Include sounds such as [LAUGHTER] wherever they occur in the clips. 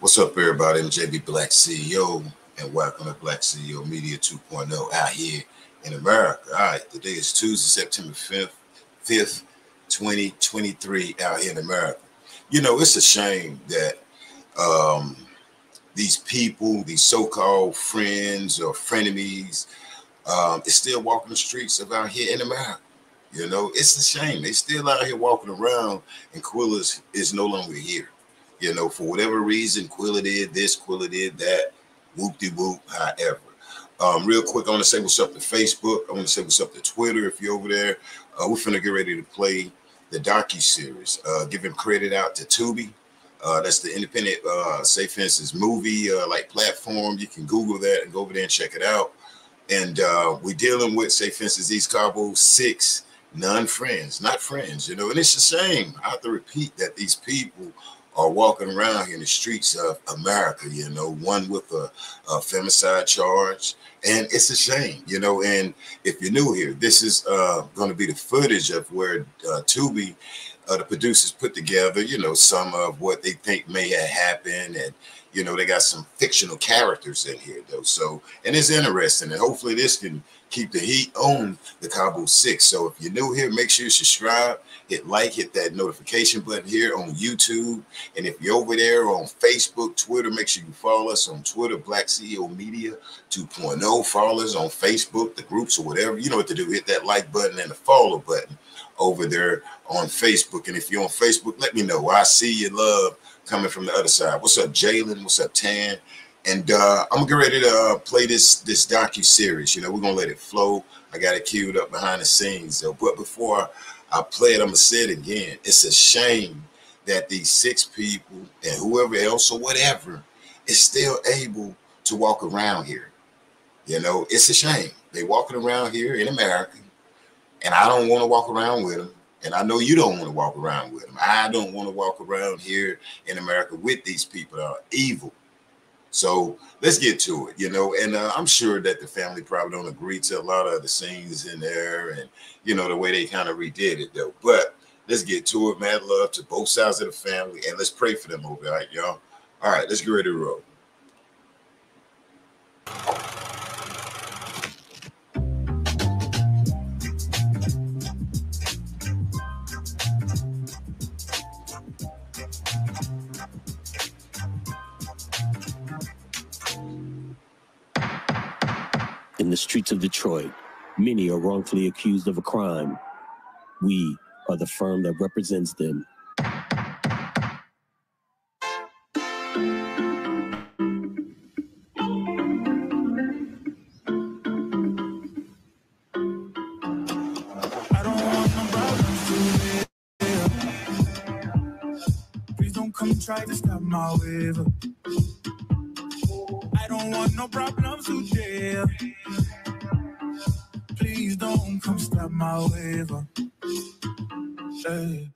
What's up, everybody? JB Black CEO, and welcome to Black CEO Media 2.0 out here in America. All right, today is Tuesday, September 5th, 5th, 2023, out here in America. You know, it's a shame that um, these people, these so-called friends or frenemies, um, is still walking the streets of out here in America. You know, it's a shame. They still out here walking around and Quilla is, no longer here. You know, for whatever reason, Quilla did this, Quilla did that, whoop de whoop, however. Um, real quick, I want to say what's up to Facebook. I want to say what's up to Twitter if you're over there. Uh, we're finna get ready to play the docu series. Uh, giving credit out to Tubi. Uh, that's the independent uh, Safe Fences movie uh, like platform. You can Google that and go over there and check it out. And uh, we're dealing with Safe Fences East Cabo six non-friends, not friends, you know. And it's a shame. I have to repeat that these people are walking around in the streets of America, you know, one with a, a femicide charge. And it's a shame, you know. And if you're new here, this is uh, going to be the footage of where uh, Tubi, uh, the producers, put together, you know, some of what they think may have happened. And, you know, they got some fictional characters in here, though. So, and it's interesting. And hopefully this can keep the heat on the Cabo Six. So if you're new here, make sure you subscribe, hit like, hit that notification button here on YouTube. And if you're over there on Facebook, Twitter, make sure you follow us on Twitter, Black CEO Media 2.0. Follow us on Facebook, the groups or whatever. You know what to do. Hit that like button and the follow button over there on Facebook. And if you're on Facebook, let me know. I see your love coming from the other side. What's up, Jalen? What's up, Tan? And uh, I'm gonna get ready to uh, play this this docu series. You know, we're gonna let it flow. I got it queued up behind the scenes. But before I play it, I'm gonna say it again. It's a shame that these six people and whoever else or whatever is still able to walk around here. You know, it's a shame. They walking around here in America, and I don't want to walk around with them. And I know you don't want to walk around with them. I don't want to walk around here in America with these people that are evil so let's get to it, you know. And uh, I'm sure that the family probably don't agree to a lot of the scenes in there, and you know the way they kind of redid it, though. But let's get to it. Mad love to both sides of the family, and let's pray for them over, all right, y'all. All right, let's get ready to roll. In the streets of Detroit, many are wrongfully accused of a crime. We are the firm that represents them. try to stop my wave. I don't want no problems today. Please don't come stop my wave. Hey.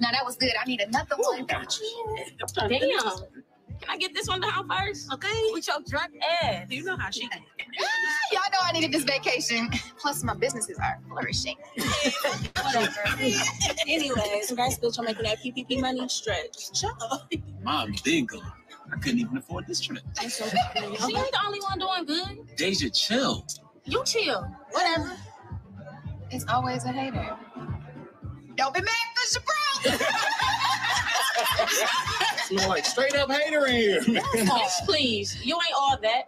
Now that was good. I need another one. Damn. Can I get this one down first? Okay. With your drunk ass. You know how she Ah, Ah, y'all know I needed this vacation. Plus, my businesses are flourishing. Whatever. [LAUGHS] Anyways, congrats, bitch, on making that PPP money stretch. Shut up. Mom, bingo. I couldn't even afford this trip. She ain't the only one doing good. Deja, chill. You chill. Whatever. It's always a hater. Don't be mad because you're broke. Smell like straight up hater in here. Bitch, please. You ain't all that.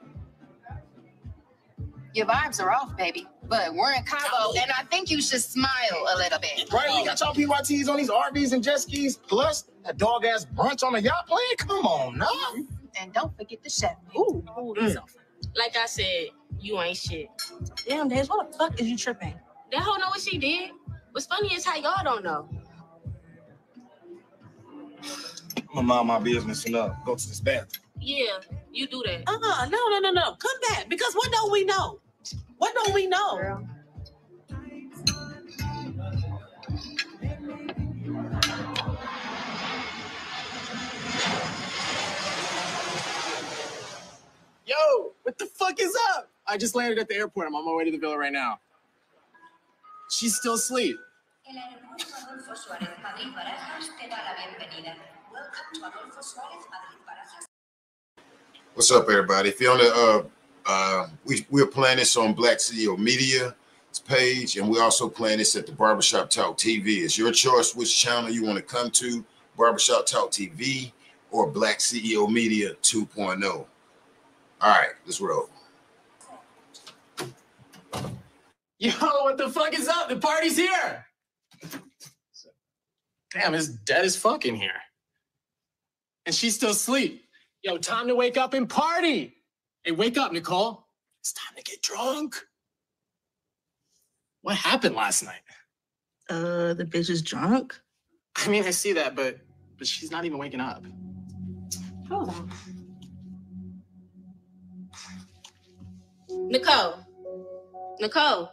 Your vibes are off, baby. But we're in Cabo, and I think you should smile a little bit. Right, we got y'all PYTs on these RVs and jet skis, plus that dog ass brunch on the yacht plane. Come on, now. And don't forget the chef. Ooh, ooh, mm. Like I said, you ain't shit. Damn, Daz, what the fuck is you tripping? That hoe know what she did. What's funny is how y'all don't know. I'm gonna mind my business and uh, go to this bathroom. Yeah, you do that. Uh-uh, no, no, no, no. Come back. Because what don't we know? What don't we know? Girl. Yo, what the fuck is up? I just landed at the airport. I'm on my way to the villa right now. She's still asleep. El aeropuerto Adolfo Suárez Madrid Barajas te da la bienvenida. Welcome to Adolfo Suárez Madrid Barajas. What's up, everybody? If you're on the, uh, uh, we, we're playing this on Black CEO Media page, and we're also playing this at the Barbershop Talk TV. It's your choice which channel you want to come to Barbershop Talk TV or Black CEO Media 2.0. All right, let's roll. Yo, what the fuck is up? The party's here. Damn, it's dead as fuck in here. And she's still asleep. Yo, time to wake up and party. Hey, wake up, Nicole. It's time to get drunk. What happened last night? Uh, the bitch is drunk. I mean, I see that, but but she's not even waking up. Hold on. Nicole. Nicole.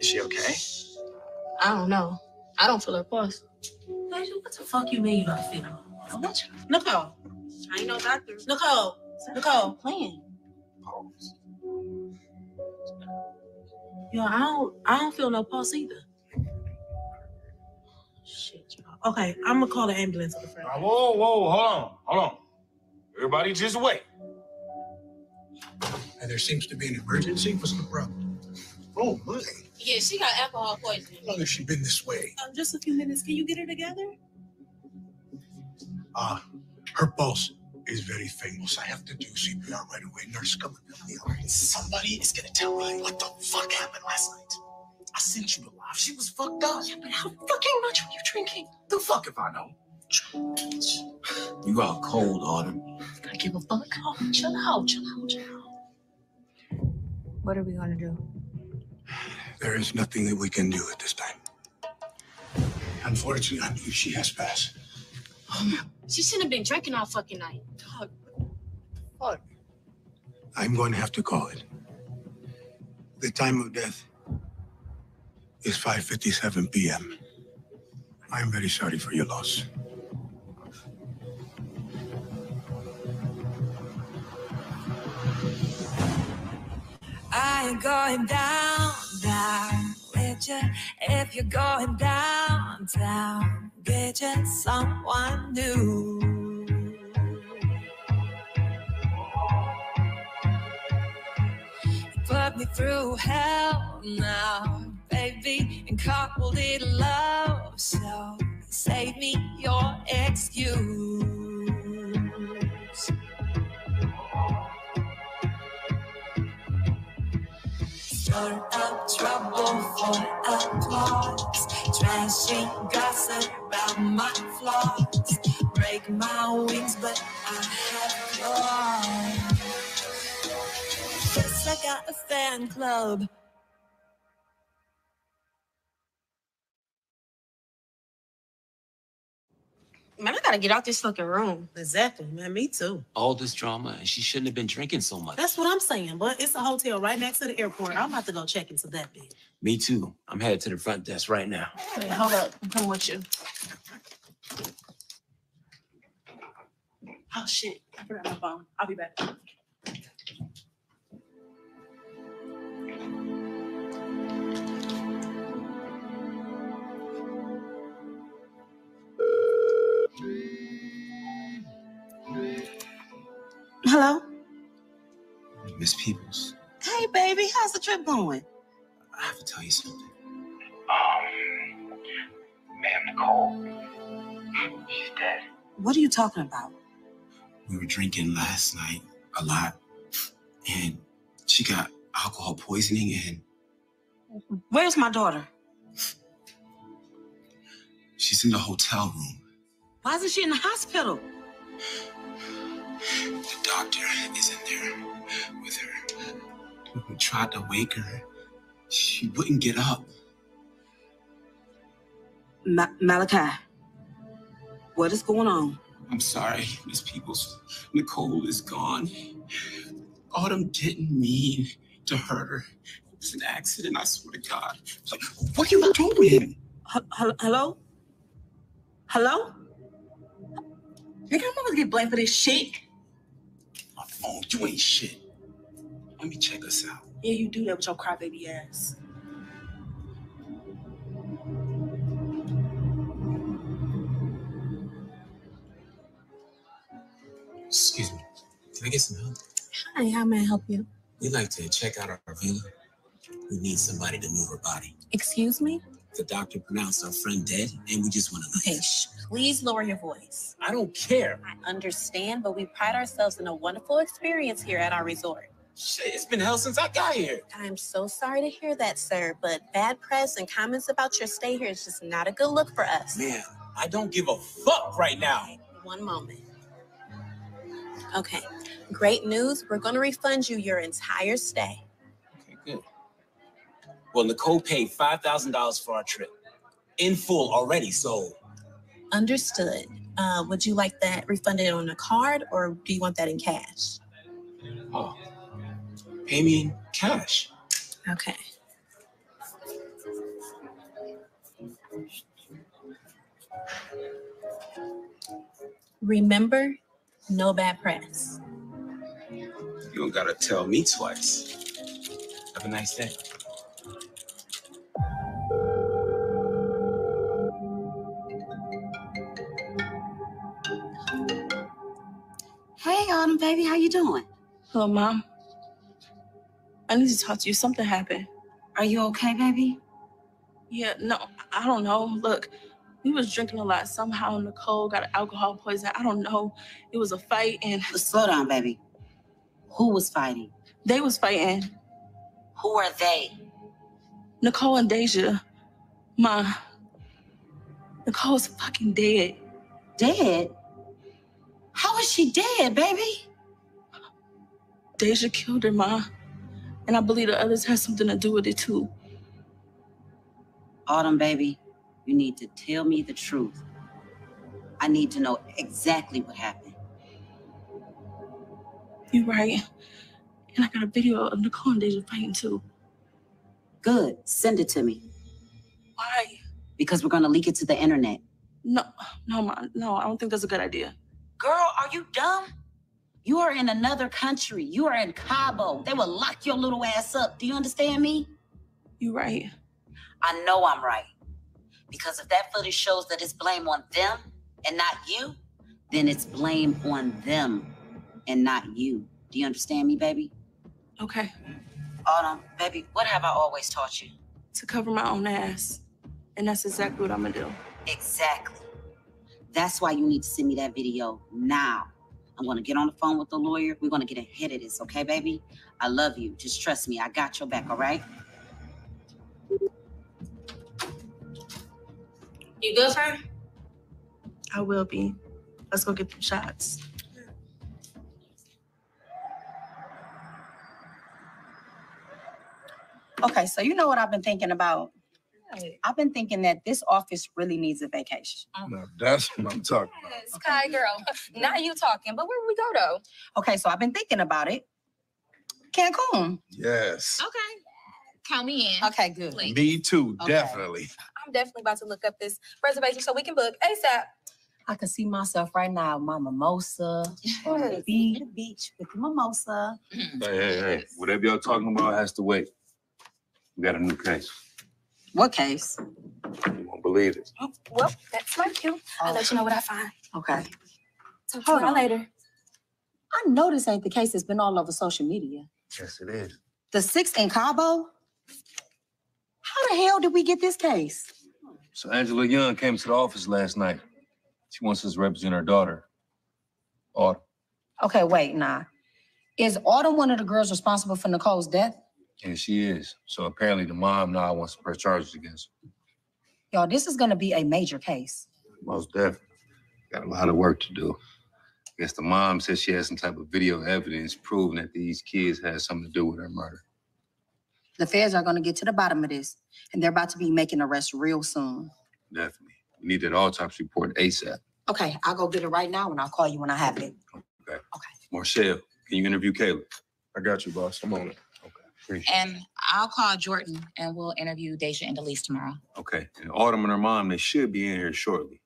Is she okay? I don't know. I don't feel her pulse. Deja, what the fuck you mean you don't feel her? Nicole. I ain't no doctor. Nicole. Nicole. Playing. Yo, I don't I don't feel no pulse either. Shit, y'all. Okay, I'm gonna call the ambulance to the front. Now, whoa, whoa, hold on, hold on. Everybody just wait. And there seems to be an emergency. What's the problem? Oh, my. Yeah, she got alcohol poisoning. How long has she been this way? Um, just a few minutes. Can you get her together? Uh, her pulse is very famous. I have to do CPR right away. Nurse, come and help me out. Somebody is gonna tell me what the fuck happened last night. I sent you the live. She was fucked up. Yeah, but how fucking much were you drinking? The fuck if I know. You out cold, Autumn. I give a fuck. Oh, chill out, chill out, chill out. What are we gonna do? There is nothing that we can do at this time. Unfortunately, I believe she has passed. [SIGHS] She shouldn't have been drinking all fucking night. I'm going to have to call it. The time of death is 5:57 p.m. I am very sorry for your loss. I ain't going down, down with you. If you're going downtown. down, get you someone new. You put me through hell now, baby, and coupled it love. So save me your excuse. Stir up trouble for applause. Trashing gossip about my flaws. Break my wings, but I have claws. Yes, I got a fan club. Man, I gotta get out this fucking room. Exactly, man. Me too. All this drama, and she shouldn't have been drinking so much. That's what I'm saying. But it's a hotel right next to the airport. I'm about to go check into that bitch. Me too. I'm headed to the front desk right now. Wait, hold up. I'm coming with you. Oh shit. I forgot my phone. I'll be back. Hello? Miss Peoples, Hey baby, how's the trip going? I have to tell you something. Um, ma'am Nicole, she's dead. What are you talking about? We were drinking last night a lot, and she got alcohol poisoning, and Where's my daughter? she's in the hotel room. Why isn't she in the hospital? The doctor is in there with her. We tried to wake her. She wouldn't get up. Ma- Malachi, what is going on? I'm sorry, Miss Peoples. Nicole is gone. Autumn didn't mean to hurt her. It was an accident, I swear to God. Like, what are you doing? H- hel- hello? Hello? Nigga, I'm gonna get blamed for this shit. My phone, you ain't shit. Let me check us out. Yeah, you do that with your crybaby ass. Excuse me. Can I get some help? Hi, how may I help you? We'd like to check out our villa. We need somebody to move her body. Excuse me? The doctor pronounced our friend dead, and we just want to Okay, shh, please lower your voice. I don't care. I understand, but we pride ourselves in a wonderful experience here at our resort. Shit, it's been hell since I got here. I'm so sorry to hear that, sir, but bad press and comments about your stay here is just not a good look for us. Man, I don't give a fuck right now. One moment. Okay, great news. We're going to refund you your entire stay. Okay, good. Well, Nicole paid five thousand dollars for our trip, in full already. So Understood. Uh, would you like that refunded on a card or do you want that in cash? Oh, pay me in cash. Okay. Remember, no bad press. You don't gotta tell me twice. Have a nice day. Hey, Autumn, baby, how you doing? Hello, mom. I need to talk to you. Something happened. Are you okay, baby? Yeah, no, I don't know. Look, we was drinking a lot. Somehow Nicole got alcohol poison. I don't know. It was a fight and Slow down, baby. Who was fighting? they was fighting. Who are they? Nicole and Deja. Ma. Nicole's fucking dead. Dead? How is she dead, baby? Deja killed her, Ma. And I believe the others had something to do with it too. Autumn, baby, you need to tell me the truth. I need to know exactly what happened. You're right. And I got a video of Nicole and Deja fighting too. Good. Send it to me Why? because we're going to leak it to the internet. No, no, Ma. No, I don't think that's a good idea. Girl, are you dumb? You are in another country. You are in Cabo. They will lock your little ass up. Do you understand me? You're right. I know I'm right. Because if that footage shows that it's blame on them and not you, then it's blame on them and not you. Do you understand me, baby? Okay. Autumn, baby, what have I always taught you? To cover my own ass. And that's exactly what I'm gonna do. Exactly. That's why you need to send me that video now. I'm gonna get on the phone with the lawyer. We're gonna get ahead of this, okay, baby? I love you. Just trust me. I got your back, all right? You good, sir? I will be. Let's go get them shots. Okay, so you know what I've been thinking about? I've been thinking that this office really needs a vacation. Mm. Now that's what I'm talking about. Sky girl, not you talking, but where would we go though? Okay, so I've been thinking about it. Cancun. Yes. Okay. Count me in. Okay, good. Please. Me too, Okay. definitely. I'm definitely about to look up this reservation so we can book ASAP. I can see myself right now, my mimosa on the beach, beach with the mimosa. Mm-hmm. Hey, hey, hey, whatever y'all talking about has to wait. We got a new case. What case? You won't believe it. Oh, well, that's my cue. I'll let you know what I find. Okay. Talk to Hold y'all on. later. I know this ain't the case that's been all over social media. Yes, it is. The six in Cabo? How the hell did we get this case? So Angela Young came to the office last night. She wants us to represent her daughter. Autumn. Okay, wait, nah. Is Autumn one of the girls responsible for Nicole's death? And she is. So apparently the mom now wants to press charges against her. Y'all, this is gonna be a major case. Most definitely. Got a lot of work to do. I guess the mom says she has some type of video evidence proving that these kids had something to do with her murder. The feds are gonna get to the bottom of this, and they're about to be making arrests real soon. Definitely. We need that autopsy report ASAP. Okay, I'll go get it right now and I'll call you when I have it. Okay. Okay. Marcel, can you interview Caleb? I got you, boss. I'm on it. Appreciate it. And I'll call Jordan and we'll interview Deja and Delise tomorrow. Okay. And Autumn and her mom, they should be in here shortly.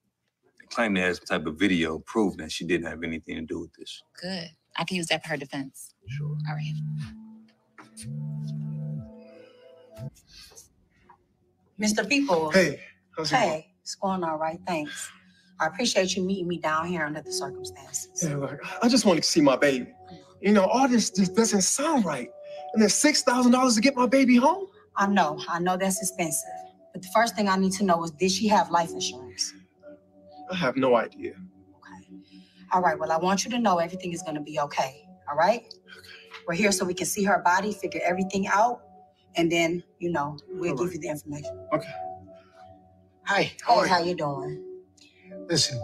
They claim they had some type of video proving that she didn't have anything to do with this. Good. I can use that for her defense. Sure. All right. Mr. People. Hey, how's it going? Hey, it's going all right. Thanks. I appreciate you meeting me down here under the circumstances. Yeah, look, I just wanted to see my baby. You know, all this just doesn't sound right. And then six thousand dollars to get my baby home. I know, I know that's expensive. But the first thing I need to know is did she have life insurance? I have no idea. Okay. All right, well, I want you to know everything is gonna be okay. All right? Okay. We're here so we can see her body, figure everything out, and then, you know, we'll give you the information. Okay. Hi, how hey, how you doing? Listen,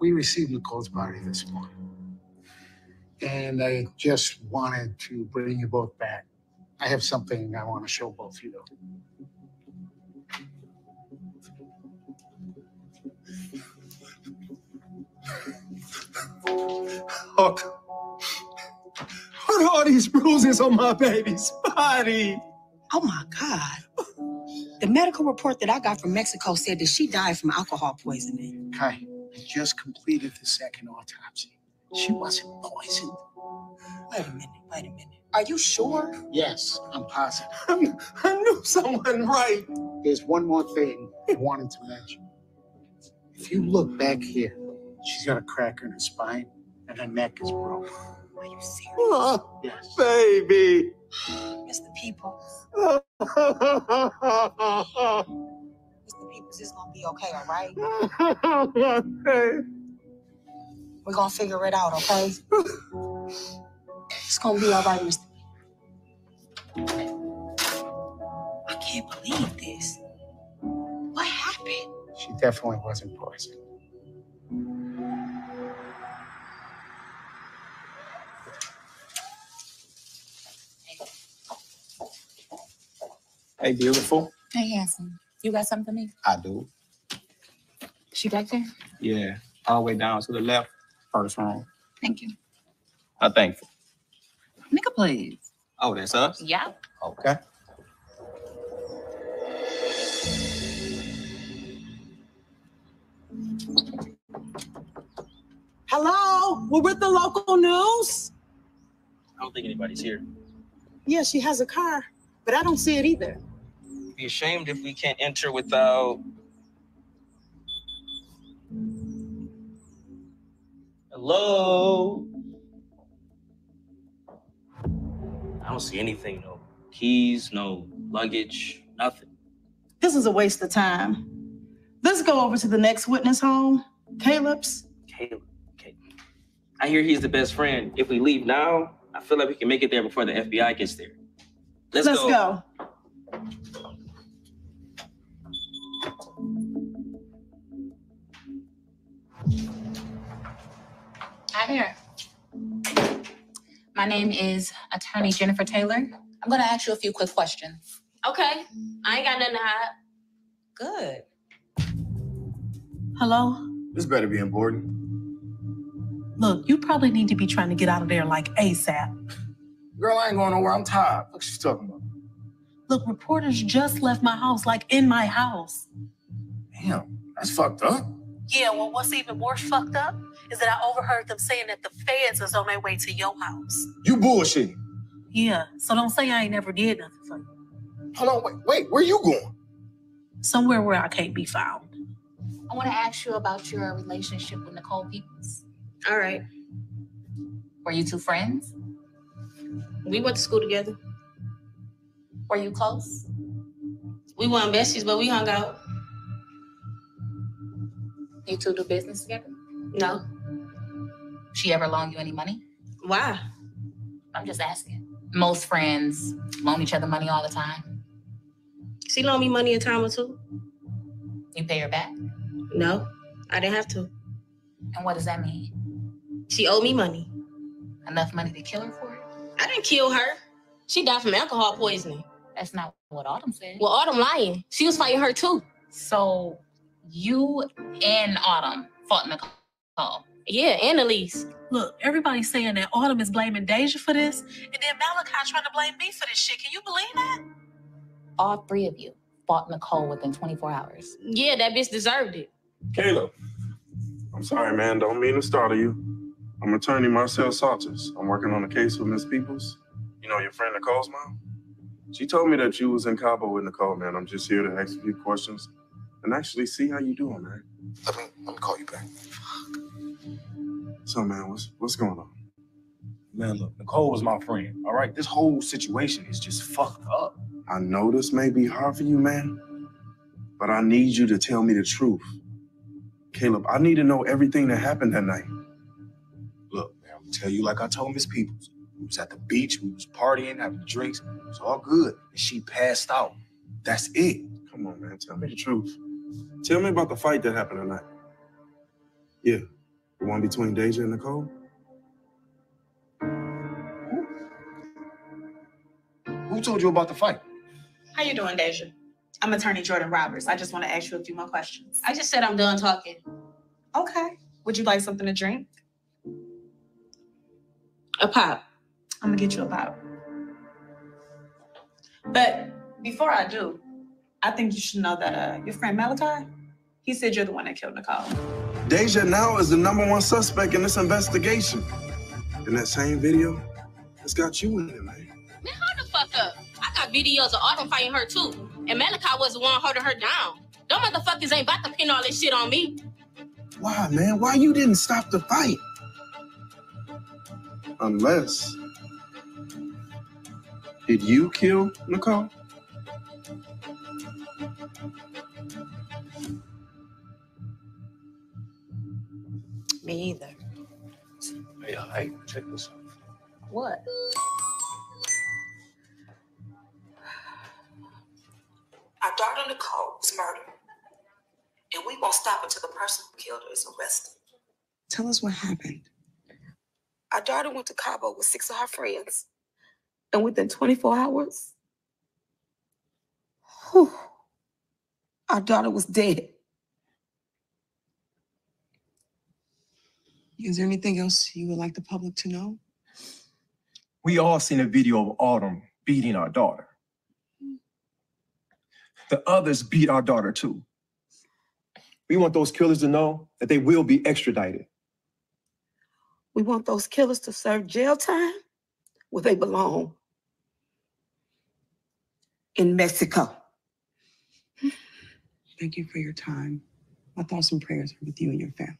we received Nicole's body this morning. And I just wanted to bring you both back. I have something I want to show both of you. Look, what are all these bruises on my baby's body? Oh my God. The medical report that I got from Mexico said that she died from alcohol poisoning. Kai, I just completed the second autopsy. She wasn't poisoned. Wait a minute, wait a minute. Are you sure? Yes, I'm positive. [LAUGHS] I knew someone right. There's one more thing I wanted to mention. If you look back here, she's got a crack in her spine and her neck is broken. Are you serious? Oh, Yes. baby. Mr. Peoples. [LAUGHS] Mr. Peoples, it's gonna be okay, all right? [LAUGHS] Hey. We're gonna figure it out, okay? It's gonna be all right, Mr. I can't believe this. What happened? She definitely wasn't poisoned. Hey, beautiful. Hey, handsome. You got something for me? I do. She back there? Yeah, all the way down to the left, first room. Thank you. I thankful. Nigga, please. Oh, that's us? Yeah. Okay. Hello, we're with the local news. I don't think anybody's here. Yeah, she has a car, but I don't see it either. Be ashamed if we can't enter without. Hello. I don't see anything. No keys, no luggage, nothing. This is a waste of time. Let's go over to the next witness home, Caleb's. Caleb. Okay. I hear he's the best friend. If we leave now, I feel like we can make it there before the FBI gets there. Let's, Let's go. Hi there. My name is Attorney Jennifer Taylor. I'm going to ask you a few quick questions. Okay. I ain't got nothing to hide. Good. Hello? This better be important. Look, you probably need to be trying to get out of there like ASAP. Girl, I ain't going nowhere. I'm tired. What you talking about? Look, reporters just left my house, like in my house. Damn, that's fucked up. Yeah, well, what's even more fucked up is that I overheard them saying that the feds is on their way to your house. You bullshit. Yeah, so don't say I ain't never did nothing for you. Hold on, wait, wait, where you going? Somewhere where I can't be found. I want to ask you about your relationship with Nicole Peoples. All right. Were you two friends? We went to school together. Were you close? We weren't besties, but we hung out. You two do business together? No. She ever loan you any money? Why? I'm just asking. Most friends loan each other money all the time. She loaned me money a time or two. You pay her back? No, I didn't have to. And what does that mean? She owed me money. Enough money to kill her for it? I didn't kill her. She died from alcohol poisoning. That's not what Autumn said. Well, Autumn lying. She was fighting her too. So you and Autumn fought in the Nicole. Yeah, and Elise. Look, everybody's saying that Autumn is blaming Deja for this, and then Malachi trying to blame me for this shit. Can you believe that? All three of you fought Nicole within 24 hours. Yeah, that bitch deserved it. Caleb. I'm sorry, man. Don't mean to startle you. I'm attorney Marcel Salters. I'm working on a case with Miss Peoples. You know your friend Nicole's mom? She told me that you was in Cabo with Nicole, man. I'm just here to ask a few questions and actually see how you doing, man. Let me let me call you back. So, man, what's what's going on? Man, look, Nicole was my friend. All right, this whole situation is just fucked up. I know this may be hard for you, man, but I need you to tell me the truth. Caleb, I need to know everything that happened that night. Look, man, I'm gonna tell you like I told Miss Peoples. We was at the beach, we was partying, having drinks. It was all good. And she passed out. That's it. Come on, man, tell me the truth. Tell me about the fight that happened tonight. Yeah, the one between Deja and Nicole. Who told you about the fight? How you doing, Deja? I'm attorney Jordan Roberts. I just want to ask you a few more questions. I just said I'm done talking. Okay. Would you like something to drink? A pop. I'm gonna get you a pop. But before I do, I think you should know that uh, your friend Malachi, he said you're the one that killed Nicole. Deja now is the number one suspect in this investigation. In that same video, it's got you in it, man. Man, hold the fuck up. I got videos of Autumn fighting her too. And Malachi was the one holding her down. Them motherfuckers ain't about to pin all this shit on me. Why, man? Why you didn't stop the fight? Unless. Did you kill Nicole? Me either. Hey, hey, check this out. What? Our daughter Nicole was murdered. And we won't stop until the person who killed her is arrested. Tell us what happened. Our daughter went to Cabo with six of her friends. And within 24 hours, whew, our daughter was dead. Is there anything else you would like the public to know? We all seen a video of Autumn beating our daughter. The others beat our daughter too. We want those killers to know that they will be extradited. We want those killers to serve jail time where they belong in Mexico. Thank you for your time. My thoughts and prayers are with you and your family.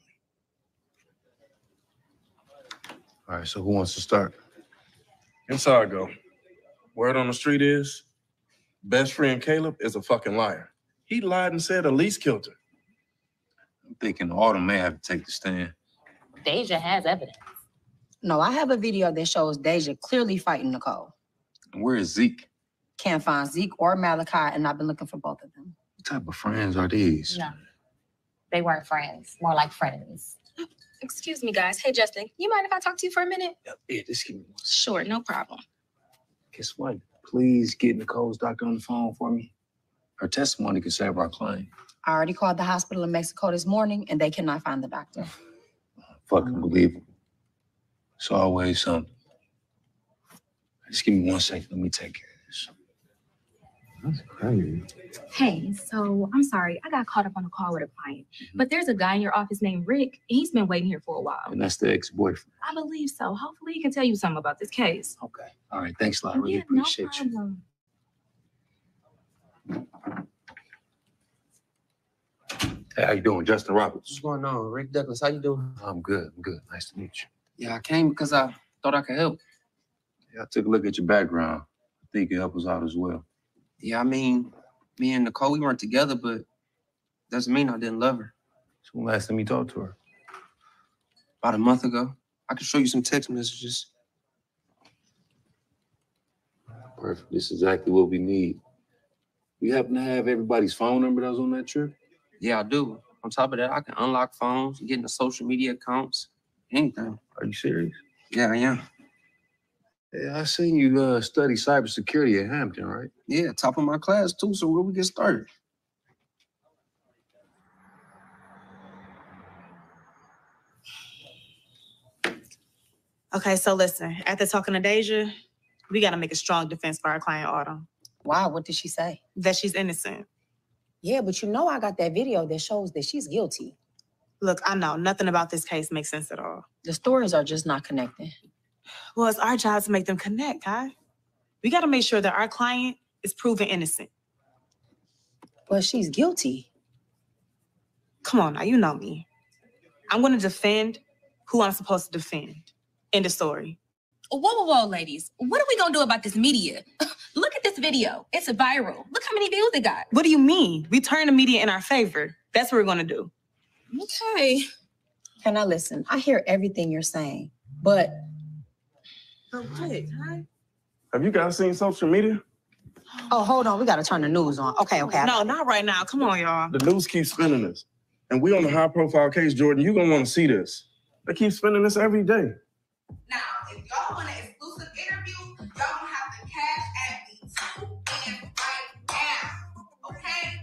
All right, so who wants to start? Inside go. Word on the street is best friend Caleb is a fucking liar. He lied and said Elise killed her. I'm thinking Autumn may have to take the stand. Deja has evidence. No, I have a video that shows Deja clearly fighting Nicole. And where is Zeke? Can't find Zeke or Malachi, and I've been looking for both of them. What type of friends are these? No. They weren't friends, more like frenemies. Excuse me, guys. Hey, Justin, you mind if I talk to you for a minute? Yeah, just give me one. Sure, no problem. Guess what? Please get Nicole's doctor on the phone for me. Her testimony could save our client. I already called the hospital in Mexico this morning, and they cannot find the doctor. Fucking believable. It's always something. Just give me one second. Let me take care of this. That's crazy. Hey, so I'm sorry, I got caught up on a call with a client, Mm-hmm. but there's a guy in your office named Rick, and he's been waiting here for a while. And that's the ex-boyfriend. I believe so. Hopefully, he can tell you something about this case. Okay. All right, thanks a lot. I really yeah, no appreciate you. Hey, how you doing, Justin Roberts? What's going on? Rick Douglas, how you doing? I'm good. I'm good. Nice to meet you. Yeah, I came because I thought I could help. Yeah, I took a look at your background. I think it help us out as well. Yeah, I mean, me and Nicole, we weren't together, but doesn't mean I didn't love her. So when last time you talked to her? About a month ago. I can show you some text messages. Perfect. This is exactly what we need. You happen to have everybody's phone number that was on that trip? Yeah, I do. On top of that, I can unlock phones, get into social media accounts, anything. Are you serious? Yeah, I am. Yeah, I seen you uh, study cybersecurity at Hampton, right? Yeah, top of my class too. So where we get started? Okay, so listen, after talking to Deja, we got to make a strong defense for our client Autumn. Why? What did she say? That she's innocent. Yeah, but you know I got that video that shows that she's guilty. Look, I know nothing about this case makes sense at all. The stories are just not connecting. Well, it's our job to make them connect, Kai. We got to make sure that our client is proven innocent. Well, she's guilty. Come on now, you know me. I'm going to defend who I'm supposed to defend. End of story. Whoa, whoa, whoa, ladies. What are we gonna do about this media? [LAUGHS] Look at this video. It's a viral. Look how many views it got. What do you mean? We turn the media in our favor. That's what we're going to do. Okay. Can I listen? I hear everything you're saying, but Oh, have you guys seen social media? oh, hold on. We got to turn the news on. Okay, okay. I No, not right now. Come on, y'all. The news keeps spinning this. And we on a high profile case, Jordan. You're gonna want to see this. They keep spinning this every day. Now, if y'all want an exclusive interview, y'all gonna have to cash at me two and right now. Okay?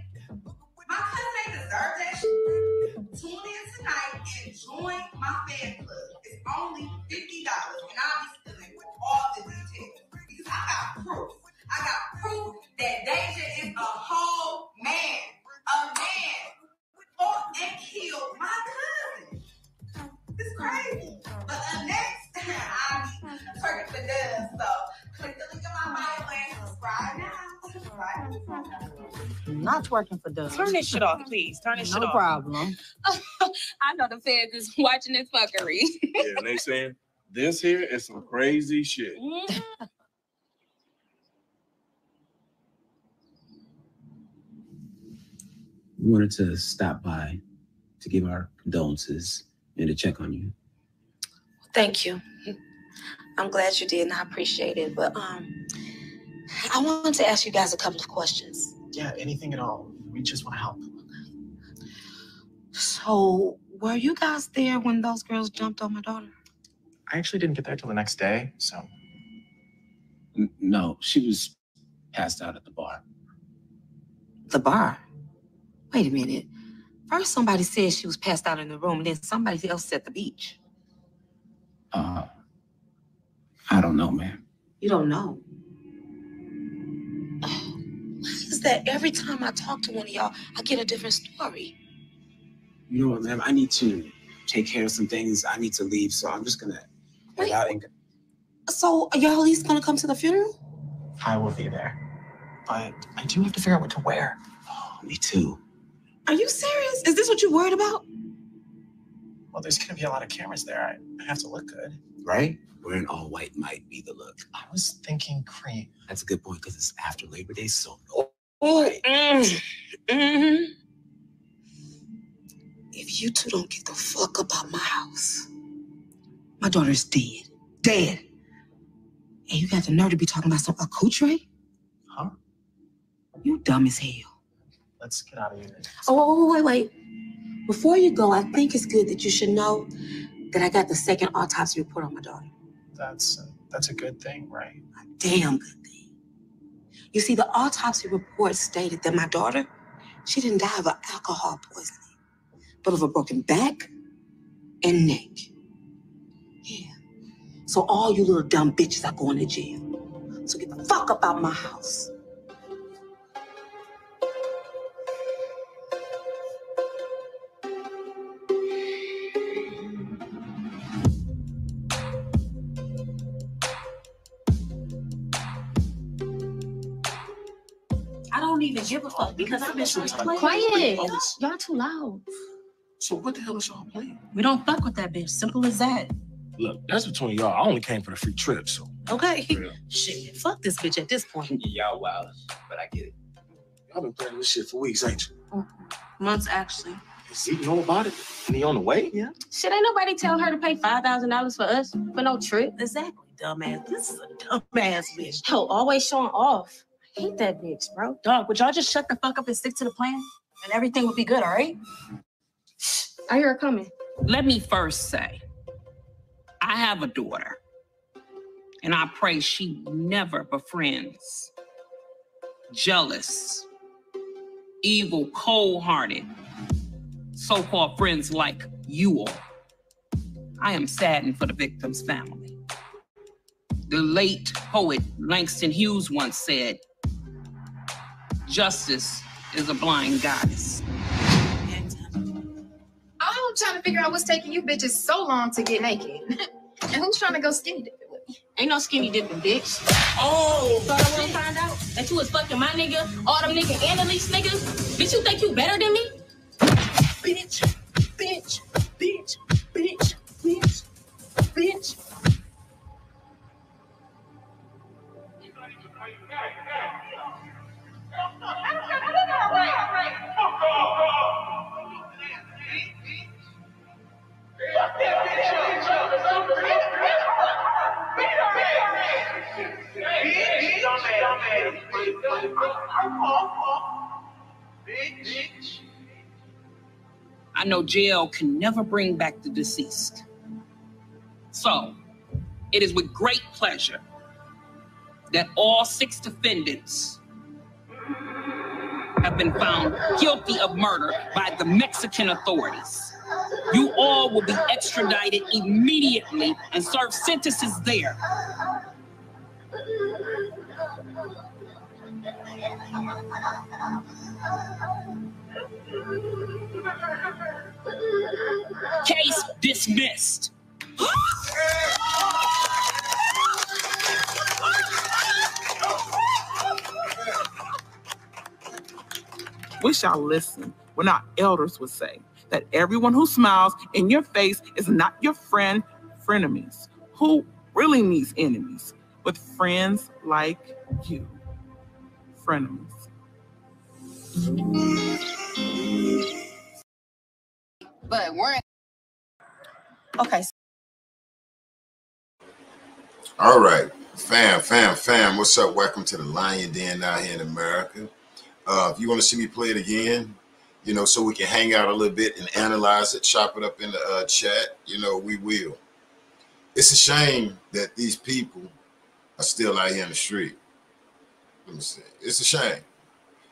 My cousin ain't deserve that shit. Tune in tonight and join my fan club. It's only fifty dollars, and got proof. I got proof that Deja is a whole man, a man, fought and killed my cousin. It's crazy. But uh, next time, I'll be turning for dubs. So click the link in my bio and subscribe now. Subscribe not twerking for dubs. Turn this shit off, please. Turn this no shit off. No problem. [LAUGHS] I know the feds is watching this fuckery. Yeah, and they saying this here is some crazy shit. [LAUGHS] We wanted to stop by to give our condolences and to check on you. Thank you. I'm glad you did, and I appreciate it. But um, I wanted to ask you guys a couple of questions. Yeah, anything at all. We just want to help. So, were you guys there when those girls jumped on my daughter? I actually didn't get there till the next day, so N- No, she was passed out at the bar. The bar. Wait a minute. First, somebody said she was passed out in the room, and then somebody else said the beach. Uh, I don't know, man. You don't know. Oh, why is that every time I talk to one of y'all, I get a different story? You know what, ma'am? I need to take care of some things. I need to leave, so I'm just gonna head out and So, are y'all at least gonna come to the funeral? I will be there. But I do have to figure out what to wear. Oh, me too. Are you serious? Is this what you're worried about? Well, there's gonna be a lot of cameras there. I, I have to look good. right? Wearing all white might be the look. I was thinking cream. That's a good point because it's after Labor Day, so Oh, mm, mhm. If you two don't get the fuck up out my house, my daughter's dead. Dead. And you got the nerve to be talking about some accoutre? Huh? You dumb as hell. Let's get out of here. Oh, wait, wait, wait. Before you go, I think it's good that you should know that I got the second autopsy report on my daughter. That's uh, that's a good thing, right? A damn good thing. You see, the autopsy report stated that my daughter, she didn't die of alcohol poisoning, but of a broken back and neck. Yeah. So all you little dumb bitches are going to jail. So get the fuck up out my house. Fuck because I've been trying to play. Quiet. Y'all too loud. So what the hell is y'all playing? We don't fuck with that bitch. Simple as that. Look, that's between y'all. I only came for the free trip, so Okay. [LAUGHS] Shit. Fuck this bitch at this point. y'all wild, but I get it. y'all been planning this shit for weeks, ain't you? Months actually. Is he know about it? And he on the way? Yeah. Shit, ain't nobody tell her to pay five thousand dollars for us for no trip. Exactly, dumbass. This is a dumbass bitch. Hell, always showing off. I hate that bitch, bro. Dog, would y'all just shut the fuck up and stick to the plan? And everything would be good, all right? I hear her coming. Let me first say, I have a daughter, and I pray she never befriends jealous, evil, cold hearted, so called friends like you all. I am saddened for the victim's family. The late poet Langston Hughes once said, Justice is a blind goddess. I'm trying to figure out what's taking you bitches so long to get naked. [LAUGHS] and who's trying to go skinny dipping with me? Ain't no skinny dipping, bitch. Oh, thought I wouldn't find out that you was fucking my nigga, all them nigga and the least niggas? Bitch, you think you better than me? Bitch, bitch, bitch, bitch, bitch, bitch. I know jail can never bring back the deceased. So, it is with great pleasure that all six defendants have been found guilty of murder by the Mexican authorities. You all will be extradited immediately and serve sentences there. Case dismissed. Wish y'all listen when our elders would say that everyone who smiles in your face is not your friend, frenemies. Who really needs enemies? With friends like you. Frenemies. But we're Okay. All right, fam, fam, fam. What's up? Welcome to the Lion Den out here in America. Uh, if you want to see me play it again, you know, so we can hang out a little bit and analyze it, chop it up in the uh, chat, you know, we will. It's a shame that these people are still out here in the street. It's a shame.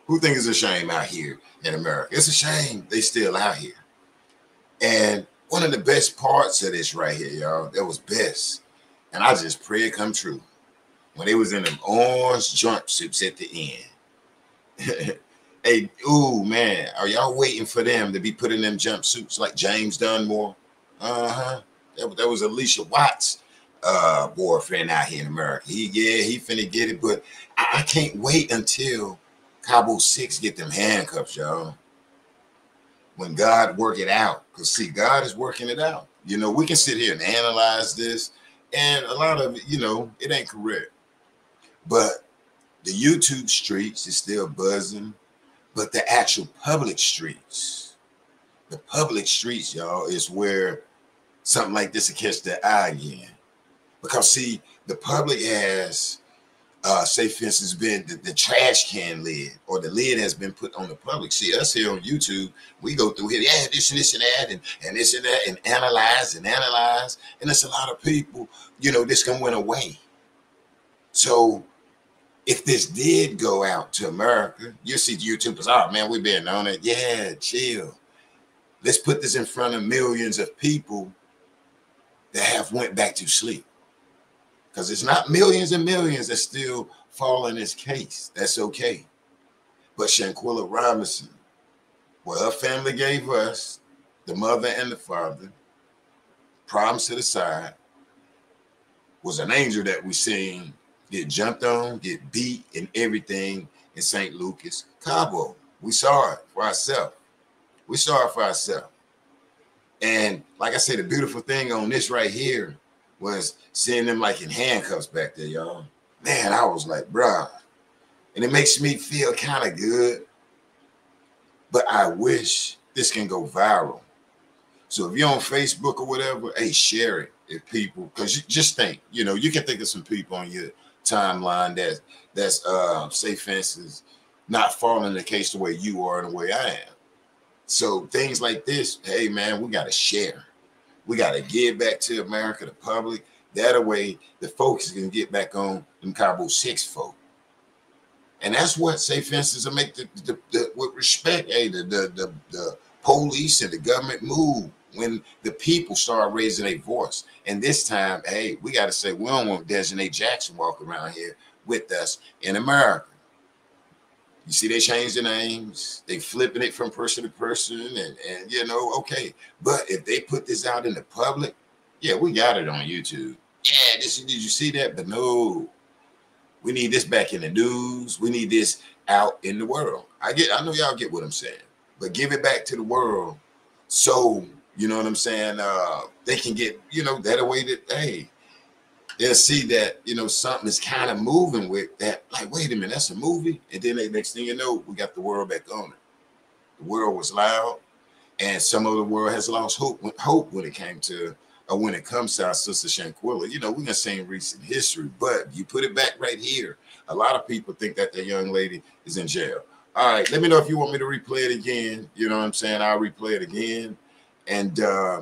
Who think it's a shame out here in America? It's a shame they still out here. And one of the best parts of this right here, y'all, that was best. And I just pray it come true. When they was in them orange jumpsuits at the end. [LAUGHS] hey, ooh, man, are y'all waiting for them to be put in them jumpsuits like James Dunmore? Uh-huh. That, that was Alicia Watts' uh boyfriend out here in America. He yeah, he finna get it, but I, I can't wait until Cabo Six get them handcuffs, y'all when God work it out. Because see, God is working it out. You know, we can sit here and analyze this, and a lot of you know, it ain't correct. But the YouTube streets is still buzzing, but the actual public streets, the public streets, y'all, is where something like this will catch their eye again. Because see, the public has uh, say for instance, been the, the, trash can lid or the lid has been put on the public. See, us here on YouTube, we go through here, yeah, this and this and that, and, and this and that, and analyze and analyze. And it's a lot of people, you know, this can went away. So if this did go out to America, you see the YouTubers, oh man, we've been on it. Yeah, chill. Let's put this in front of millions of people that have went back to sleep because it's not millions and millions that still fall in this case. That's okay. But Shanquella Robinson, what her family gave us, the mother and the father, problems to the side, was an angel that we seen get jumped on, get beat, and everything in St. Lucas, Cabo. We saw it for ourselves. We saw it for ourselves. And like I said, the beautiful thing on this right here was seeing them like in handcuffs back there, y'all. Man, I was like, bruh. And it makes me feel kind of good. But I wish this can go viral. So if you're on Facebook or whatever, hey, share it if people, because you just think, you know, you can think of some people on your timeline that that's uh fences not falling the case the way you are and the way I am. So things like this, hey man, we gotta share. We got to give back to America, the public. That way, the folks can get back on them Cabo Six folk. And that's what say fences will make the, the, the with respect, hey, the, the the the police and the government move when the people start raising a voice. And this time, hey, we got to say we don't want Desiree Jackson walking around here with us in America. You see, they change the names. They flipping it from person to person, and and you know, okay. But if they put this out in the public, yeah, we got it on YouTube. Yeah, this did you see that? But no, We need this back in the news. We need this out in the world. I get, I know y'all get what I'm saying, but give it back to the world so you know what I'm saying. Uh, they can get you know that way that hey, they'll see that you know something is kind of moving with that. Like, wait a minute, that's a movie, and then they next thing you know, we got the world back on it. The world was loud, and some of the world has lost hope. Hope when it came to or when it comes to our sister Shanquella. You know, we're gonna say in recent history, but you put it back right here. A lot of people think that the young lady is in jail. All right, let me know if you want me to replay it again. You know what I'm saying? I'll replay it again. And uh,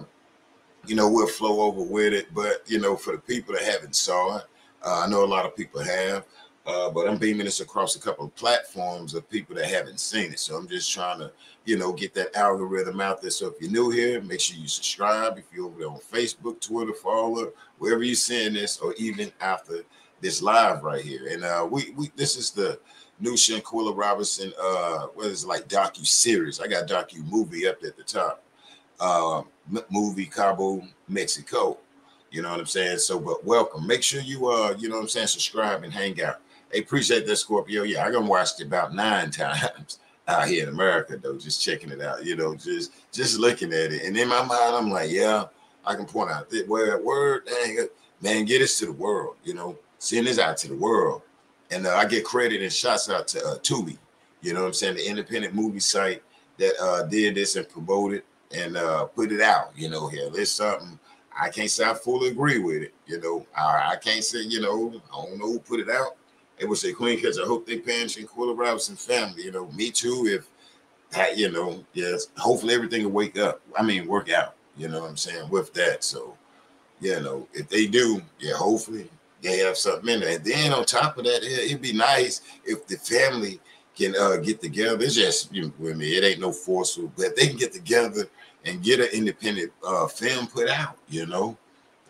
you know, we'll flow over with it. But you know, for the people that haven't saw it, uh, I know a lot of people have. Uh, but I'm beaming this across a couple of platforms of people that haven't seen it. So I'm just trying to, you know, get that algorithm out there. So if you're new here, make sure you subscribe. If you're over there on Facebook, Twitter, follow, wherever you're seeing this, or even after this live right here. And uh, we we this is the new Shanquella Robinson, uh, what is it, like docu series. I got docu movie up at the top. Uh, movie Cabo, Mexico. You know what I'm saying? So, but welcome. Make sure you uh, you know what I'm saying, subscribe and hang out. Hey, appreciate that, Scorpio. Yeah, I gonna watch it about nine [LAUGHS] times out here in America, though, just checking it out, you know, just just looking at it. And in my mind, I'm like, yeah, I can point out that word, word, dang, man, get this to the world, you know, send this out to the world. And uh, I get credit and shots out to uh, Tubi, you know what I'm saying, the independent movie site that uh, did this and promoted and uh, put it out, you know, here. There's something I can't say I fully agree with it, you know. I, I can't say, you know, I don't know who put it out, it was a queen because I hope they pants and Quilla Robinson family. You know, me too. If that, you know, yes, hopefully everything will wake up. I mean, work out. You know what I'm saying with that. So, you know, if they do, yeah, hopefully they have something in there. And then on top of that, it, would be nice if the family can uh, get together. It's just you know, with me, it ain't no forceful, but if they can get together and get an independent uh, film put out. You know,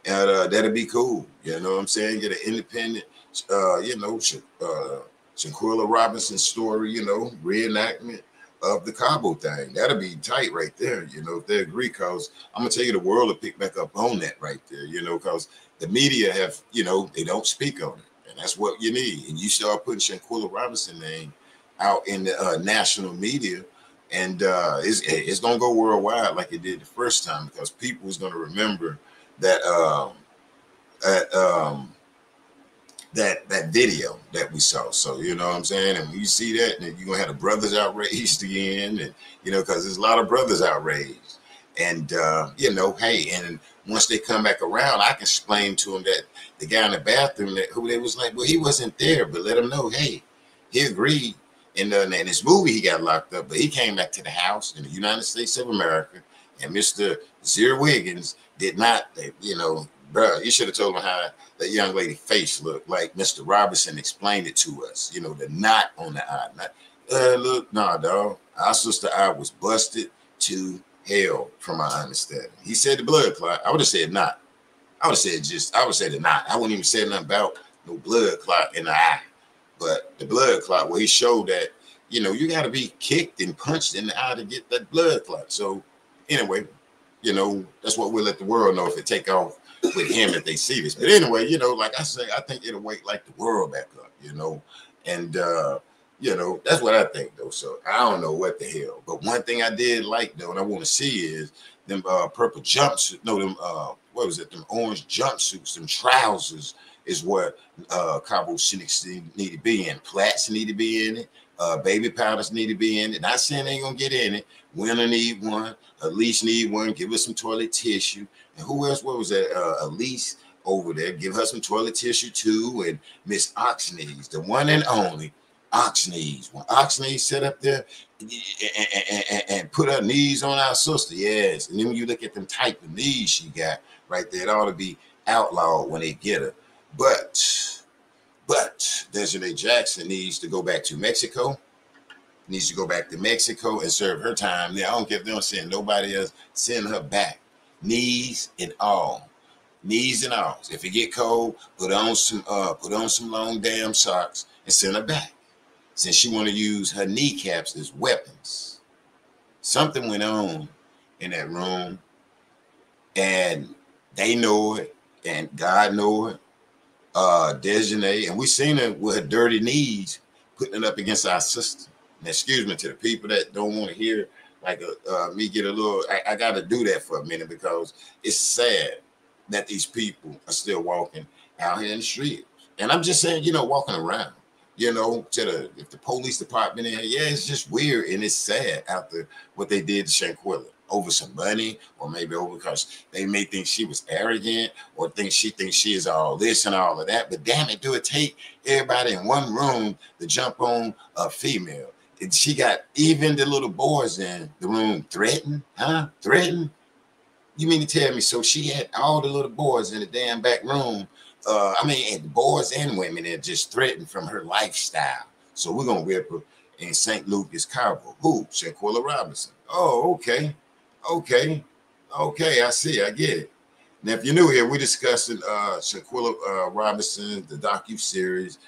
and uh, that'd be cool. You know what I'm saying? Get an independent uh, you know, uh, Shanquella Robinson's story, you know, reenactment of the Cabo thing. That'll be tight right there, you know, if they agree. Cause I'm gonna tell you the world will pick back up on that right there, you know, because the media have, you know, they don't speak on it. And that's what you need. And you start putting Shanquella Robinson name out in the uh, national media, and uh, it's, it's gonna go worldwide like it did the first time because people is gonna remember that um, at um, that that video that we saw. So you know what I'm saying, and when you see that, and you're gonna have the brothers outraged [LAUGHS] again, and you know because there's a lot of brothers outraged, and uh, you know, hey, and once they come back around, I can explain to them that the guy in the bathroom that who they was like, well, he wasn't there, but let them know, hey, he agreed. In, the, in this movie, he got locked up, but he came back to the house in the United States of America, and Mr. Zir Wiggins did not, you know, bro, you should have told him how that young lady face looked like Mr. Robinson explained it to us. You know, the knot on the eye. Not, uh, look, nah, dog. Our sister eye was busted to hell, from my understanding. He said the blood clot. I would have said not. I would have said just. I would say the not. I wouldn't even say nothing about no blood clot in the eye. But the blood clot, where he showed that, you know, you got to be kicked and punched in the eye to get that blood clot. So anyway, you know, that's what we'll let the world know if it take off with him if they see this. But anyway, you know, like I say, I think it'll wake like the world back up, you know. And uh, you know, that's what I think though. So I don't know what the hell. But one thing I did like though, and I want to see is them uh purple jumpsuits. No, them uh what was it? Them orange jumpsuits, them trousers is where uh Cabo Six need to be in. Plats need to be in it. Uh, baby powders need to be in it. Not saying they ain't gonna get in it. Wenter need one. Elise need one. Give us some toilet tissue. And who else? What was that? Uh, Elise over there. Give her some toilet tissue too. And Miss Oxneys, the one and only Oxneys. When Oxneys set up there and, and, and, put her knees on our sister, yes. And then when you look at them type of knees she got right there, it ought to be outlawed when they get her. But, but Desiree Jackson needs to go back to Mexico. Needs to go back to Mexico and serve her time. Now, I don't care if they don't send nobody else, send her back knees and all. Knees and all. If it get cold, put on some uh put on some long damn socks and send her back. Since she want to use her kneecaps as weapons. Something went on in that room, and they know it, and God know it. Uh Daejhanae, and we seen her with her dirty knees putting it up against our sister. And excuse me to the people that don't want to hear like uh, uh, me get a little. I, I got to do that for a minute because it's sad that these people are still walking out here in the streets. And I'm just saying, you know, walking around, you know, to the if the police department yeah, it's just weird and it's sad after what they did to Shanquella over some money, or maybe over because they may think she was arrogant, or think she thinks she is all this and all of that. But damn it, do it take everybody in one room to jump on a female? And she got even the little boys in the room threatened, huh? Threatened. You mean to tell me? So she had all the little boys in the damn back room. Uh, I mean, and boys and women that just threatened from her lifestyle. So we're gonna whip her in St. Lucas Cabo. Who? Shaquilla Robinson. Oh, okay. Okay. Okay, I see. I get it. Now, if you're new here, we're discussing uh Shaquilla uh, Robinson, the docu series.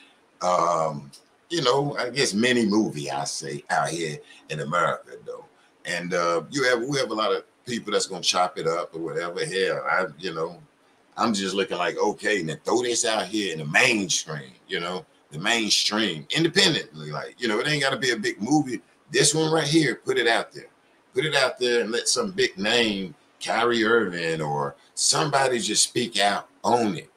Um, you know, I guess mini movie, I say, out here in America, though. And uh, you have we have a lot of people that's gonna chop it up or whatever. Hell, I you know, I'm just looking like okay, now throw this out here in the mainstream, you know, the mainstream, independently. Like, you know, it ain't gotta be a big movie. This one right here, put it out there. Put it out there and let some big name, Kyrie Irving or somebody just speak out on it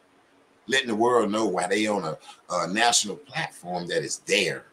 letting the world know why they on a, a national platform that is there.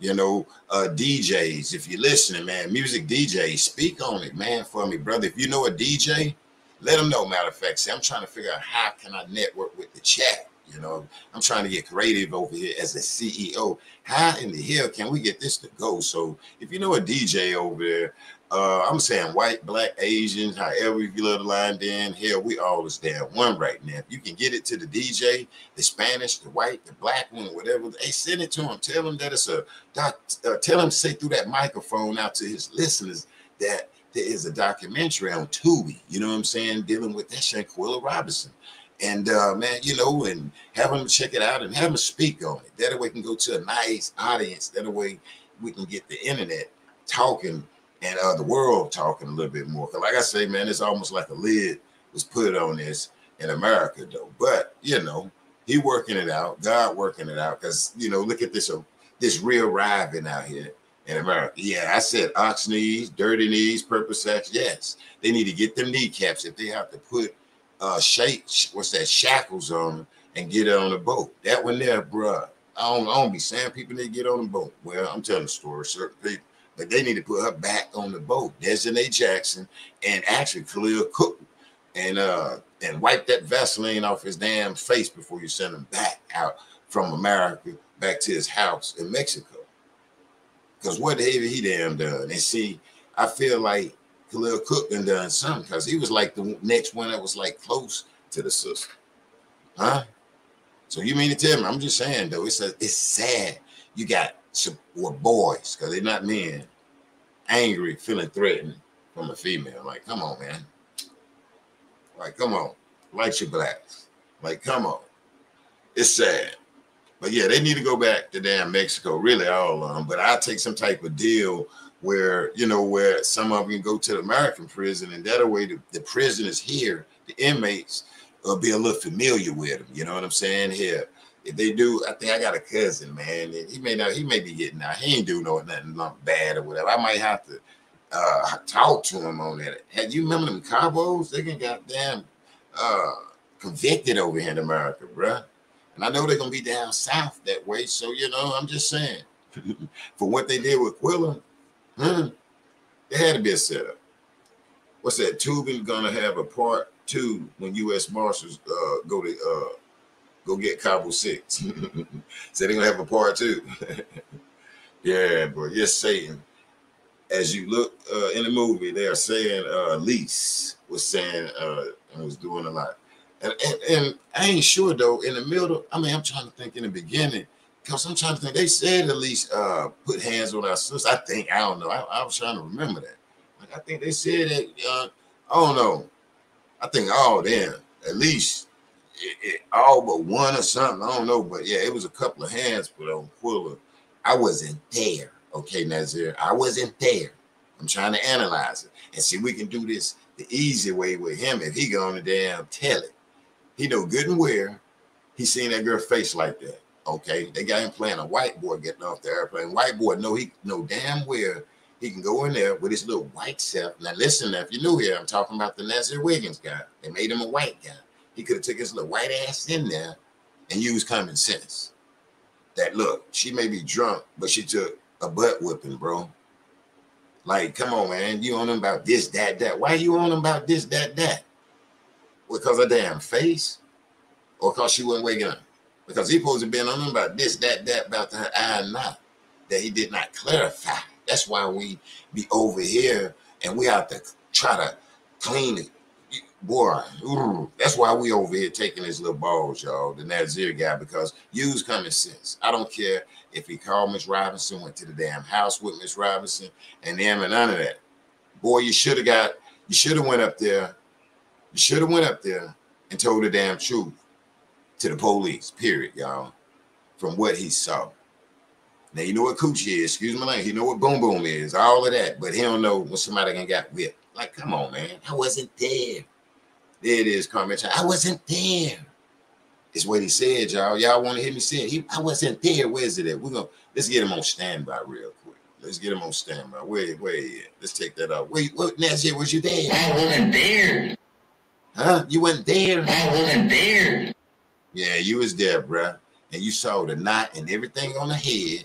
You know, uh, DJs, if you're listening, man, music DJs, speak on it, man, for me, brother. If you know a DJ, let them know. Matter of fact, see, I'm trying to figure out how can I network with the chat. You know, I'm trying to get creative over here as a CEO. How in the hell can we get this to go? So if you know a DJ over there, uh, I'm saying white, black, Asians, however you love the line, then hell, we all is damn one right now. If you can get it to the DJ, the Spanish, the white, the black one, whatever, hey, send it to him. Tell him that it's a doc, uh, tell him say through that microphone out to his listeners that there is a documentary on Tubi, you know what I'm saying, dealing with that Shanquella Robinson. And uh, man, you know, and have them check it out and have them speak on it. That way we can go to a nice audience. That way we can get the internet talking and uh, the world talking a little bit more. Cause like I say, man, it's almost like a lid was put on this in America, though. But you know, he working it out, God working it out. Cause you know, look at this uh, this real riving out here in America. Yeah, I said ox knees, dirty knees, purple sacks. Yes, they need to get them kneecaps if they have to put uh shake what's that shackles on them and get on the boat. That one there, bruh. I don't, I don't be saying people need to get on the boat. Well, I'm telling the story. Certain people but they need to put her back on the boat. Desiree Jackson and actually Khalil Cooke and uh and wipe that Vaseline off his damn face before you send him back out from America back to his house in Mexico. Because what the hell he damn done? And see, I feel like Khalil Cooke done done something because he was like the next one that was like close to the sister. Huh? So you mean to tell me? I'm just saying though, it's a, it's sad. You got some boys, because they're not men, angry, feeling threatened from a female. Like, come on, man. Like, come on. Light your blacks. Like, come on. It's sad. But yeah, they need to go back to damn Mexico, really all of them. But I'll take some type of deal where, you know, where some of them can go to the American prison and that way the, the prisoners here, the inmates, will be a little familiar with them. You know what I'm saying? Here they do, I think I got a cousin, man. he may not, he may be getting out. He ain't do no nothing bad or whatever. I might have to uh talk to him on that. Had you remember them Cabos? They can goddamn uh convicted over here in America, bruh. And I know they're gonna be down south that way. So you know, I'm just saying, [LAUGHS] for what they did with Quilla, hmm, there had to be a setup. What's that? Tubing gonna have a part two when U.S. Marshals uh, go to uh, go get Cabo Six. [LAUGHS] so they're gonna have a part two. [LAUGHS] yeah, but yes, Satan. As you look uh, in the movie, they are saying uh Lise was saying uh and was doing a lot. And, and, and I ain't sure though, in the middle, I mean, I'm trying to think in the beginning, because I'm trying to think, they said at least uh put hands on our sister. I think, I don't know. I, I was trying to remember that. Like, I think they said that uh I don't know. I think all them, at least it, it, all but one or something. I don't know, but yeah, it was a couple of hands put on Quilla. I wasn't there. Okay, Nazir, I wasn't there. I'm trying to analyze it and see we can do this the easy way with him if he gonna damn tell it. He know good and well He seen that girl face like that. Okay, they got him playing a white boy getting off the airplane. White boy know he know damn well he can go in there with his little white self. Now listen, if you're new here, I'm talking about the Nazir Wiggins guy. They made him a white guy. He could have took his little white ass in there and used common sense. That look, she may be drunk, but she took a butt whipping, bro. Like, come on, man. You on them about this, that, that. Why you on them about this, that, that? Because her damn face? Or because she wasn't waking up? Because he supposed to been on them about this, that, that, about her eye and not. That he did not clarify. That's why we be over here and we have to try to clean it. Boy, that's why we over here taking his little balls, y'all, the Nazir guy, because use common sense. I don't care if he called Miss Robinson, went to the damn house with Miss Robinson, and them and none of that. Boy, you should have got, you should have went up there, you should have went up there and told the damn truth to the police, period, y'all, from what he saw. Now you know what coochie is, excuse my language. He know what boom boom is, all of that, but he don't know when somebody got whipped. Like, come on, man. I wasn't there. There it is, comment. I wasn't there. It's what he said, y'all. Y'all want to hear me say it? He, I wasn't there. Where's it at? We're gonna let's get him on standby real quick. Let's get him on standby. Wait, wait, let's take that out. Wait, what Nazir, was you there? I wasn't there. Huh? You wasn't there? I wasn't there. Yeah, you was there, bruh. And you saw the knot and everything on the head,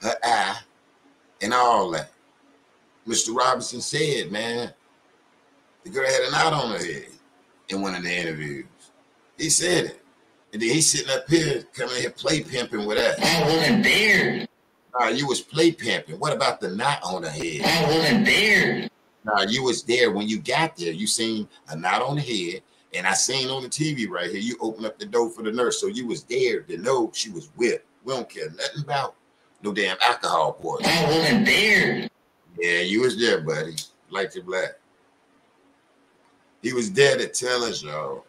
her eye, and all that. Mr. Robinson said, man, the girl had a knot on her head in one of the interviews. He said it. And then he's sitting up here coming here play pimping with us. That wasn't there. Nah, you was play pimping. What about the knot on her head? That wasn't there. Nah, you was there when you got there. You seen a knot on the head, and I seen on the TV right here. You open up the door for the nurse, so you was there to know she was whipped. We don't care nothing about no damn alcohol poisoning. That wasn't there. Yeah, you was there, buddy. Like your black. He was there to tell us, y'all,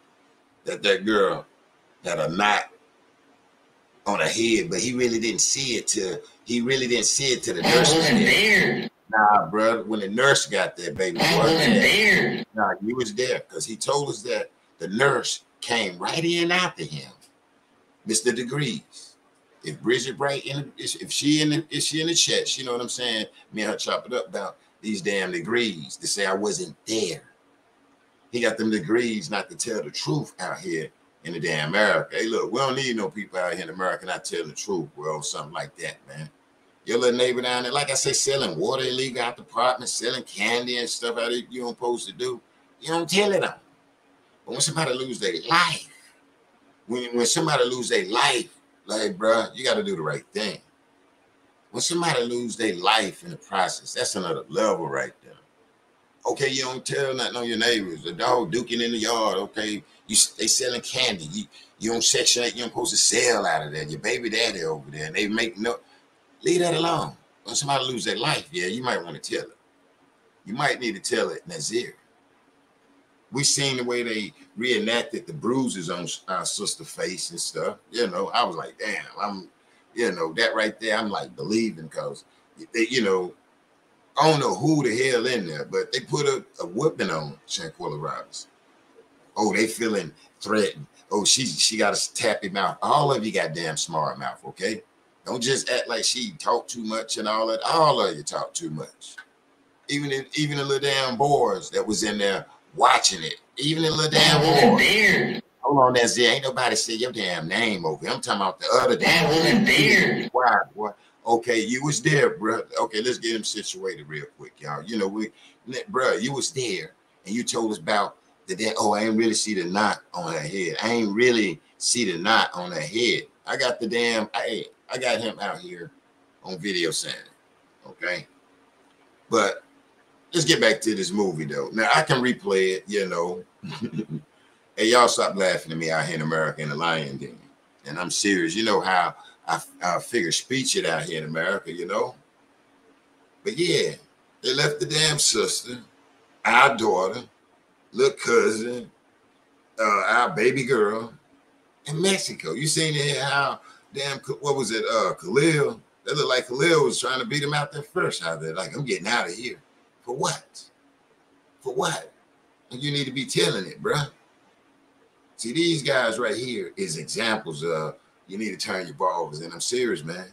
that that girl had a knot on her head, but he really didn't see it till he really didn't see it till the nurse was there. Nah, bro, when the nurse got there, baby, I wasn't there. Nah, you was there because he told us that the nurse came right in after him, Mister Degrees. If Bridget Bright in, if she in, the, if she in the chat, you know what I'm saying. Me and her chop it up about these damn degrees to say I wasn't there. He got them degrees not to tell the truth out here in the damn America. Hey, look, we don't need no people out here in America not telling the truth, bro. Something like that, man. Your little neighbor down there, like I say, selling water illegal out the apartment, selling candy and stuff out there you don't supposed to do. You don't tell it on. But when somebody lose their life, when, when somebody lose their life, like, bro, you got to do the right thing. When somebody lose their life in the process, that's another level right there. Okay, you don't tell nothing on your neighbors. The dog duking in the yard. Okay, you they selling candy. You you on section eight. You're supposed to sell out of there. Your baby daddy over there, and they make no. Leave that alone. When somebody lose their life, yeah, you might want to tell it. You might need to tell it Nazir. We seen the way they reenacted the bruises on our sister face and stuff. You know, I was like, damn, I'm, you know, that right there. I'm like believing because you know, I don't know who the hell in there, but they put a, a whipping on Shanquella Robinson. Oh, they feeling threatened. Oh, she she got a tappy mouth. All of you got damn smart mouth, okay? Don't just act like she talk too much and all that. All of you talk too much. Even in, even the little damn boys that was in there watching it. Even the little damn boys. Hold on, that's it. Ain't nobody say your damn name over. I'm talking about the other damn there. Why, boy? Okay, you was there, bro. Okay, let's get him situated real quick, y'all. You know, we, bro, you was there, and you told us about the damn. Oh, I ain't really see the knot on her head. I ain't really see the knot on her head. I got the damn. I I got him out here on video saying. Okay, but let's get back to this movie though. Now I can replay it, you know. [LAUGHS] hey, y'all stop laughing at me out here in America in the Lion Den. And I'm serious. You know how I, figure speech it out here in America, you know. But yeah, they left the damn sister, our daughter, little cousin, uh, our baby girl in Mexico. You seen it how damn what was it? Uh Khalil. That looked like Khalil was trying to beat him out there first out there. Like, I'm getting out of here. For what? For what? And you need to be telling it, bruh. See, these guys right here is examples of you need to turn your balls. And I'm serious, man.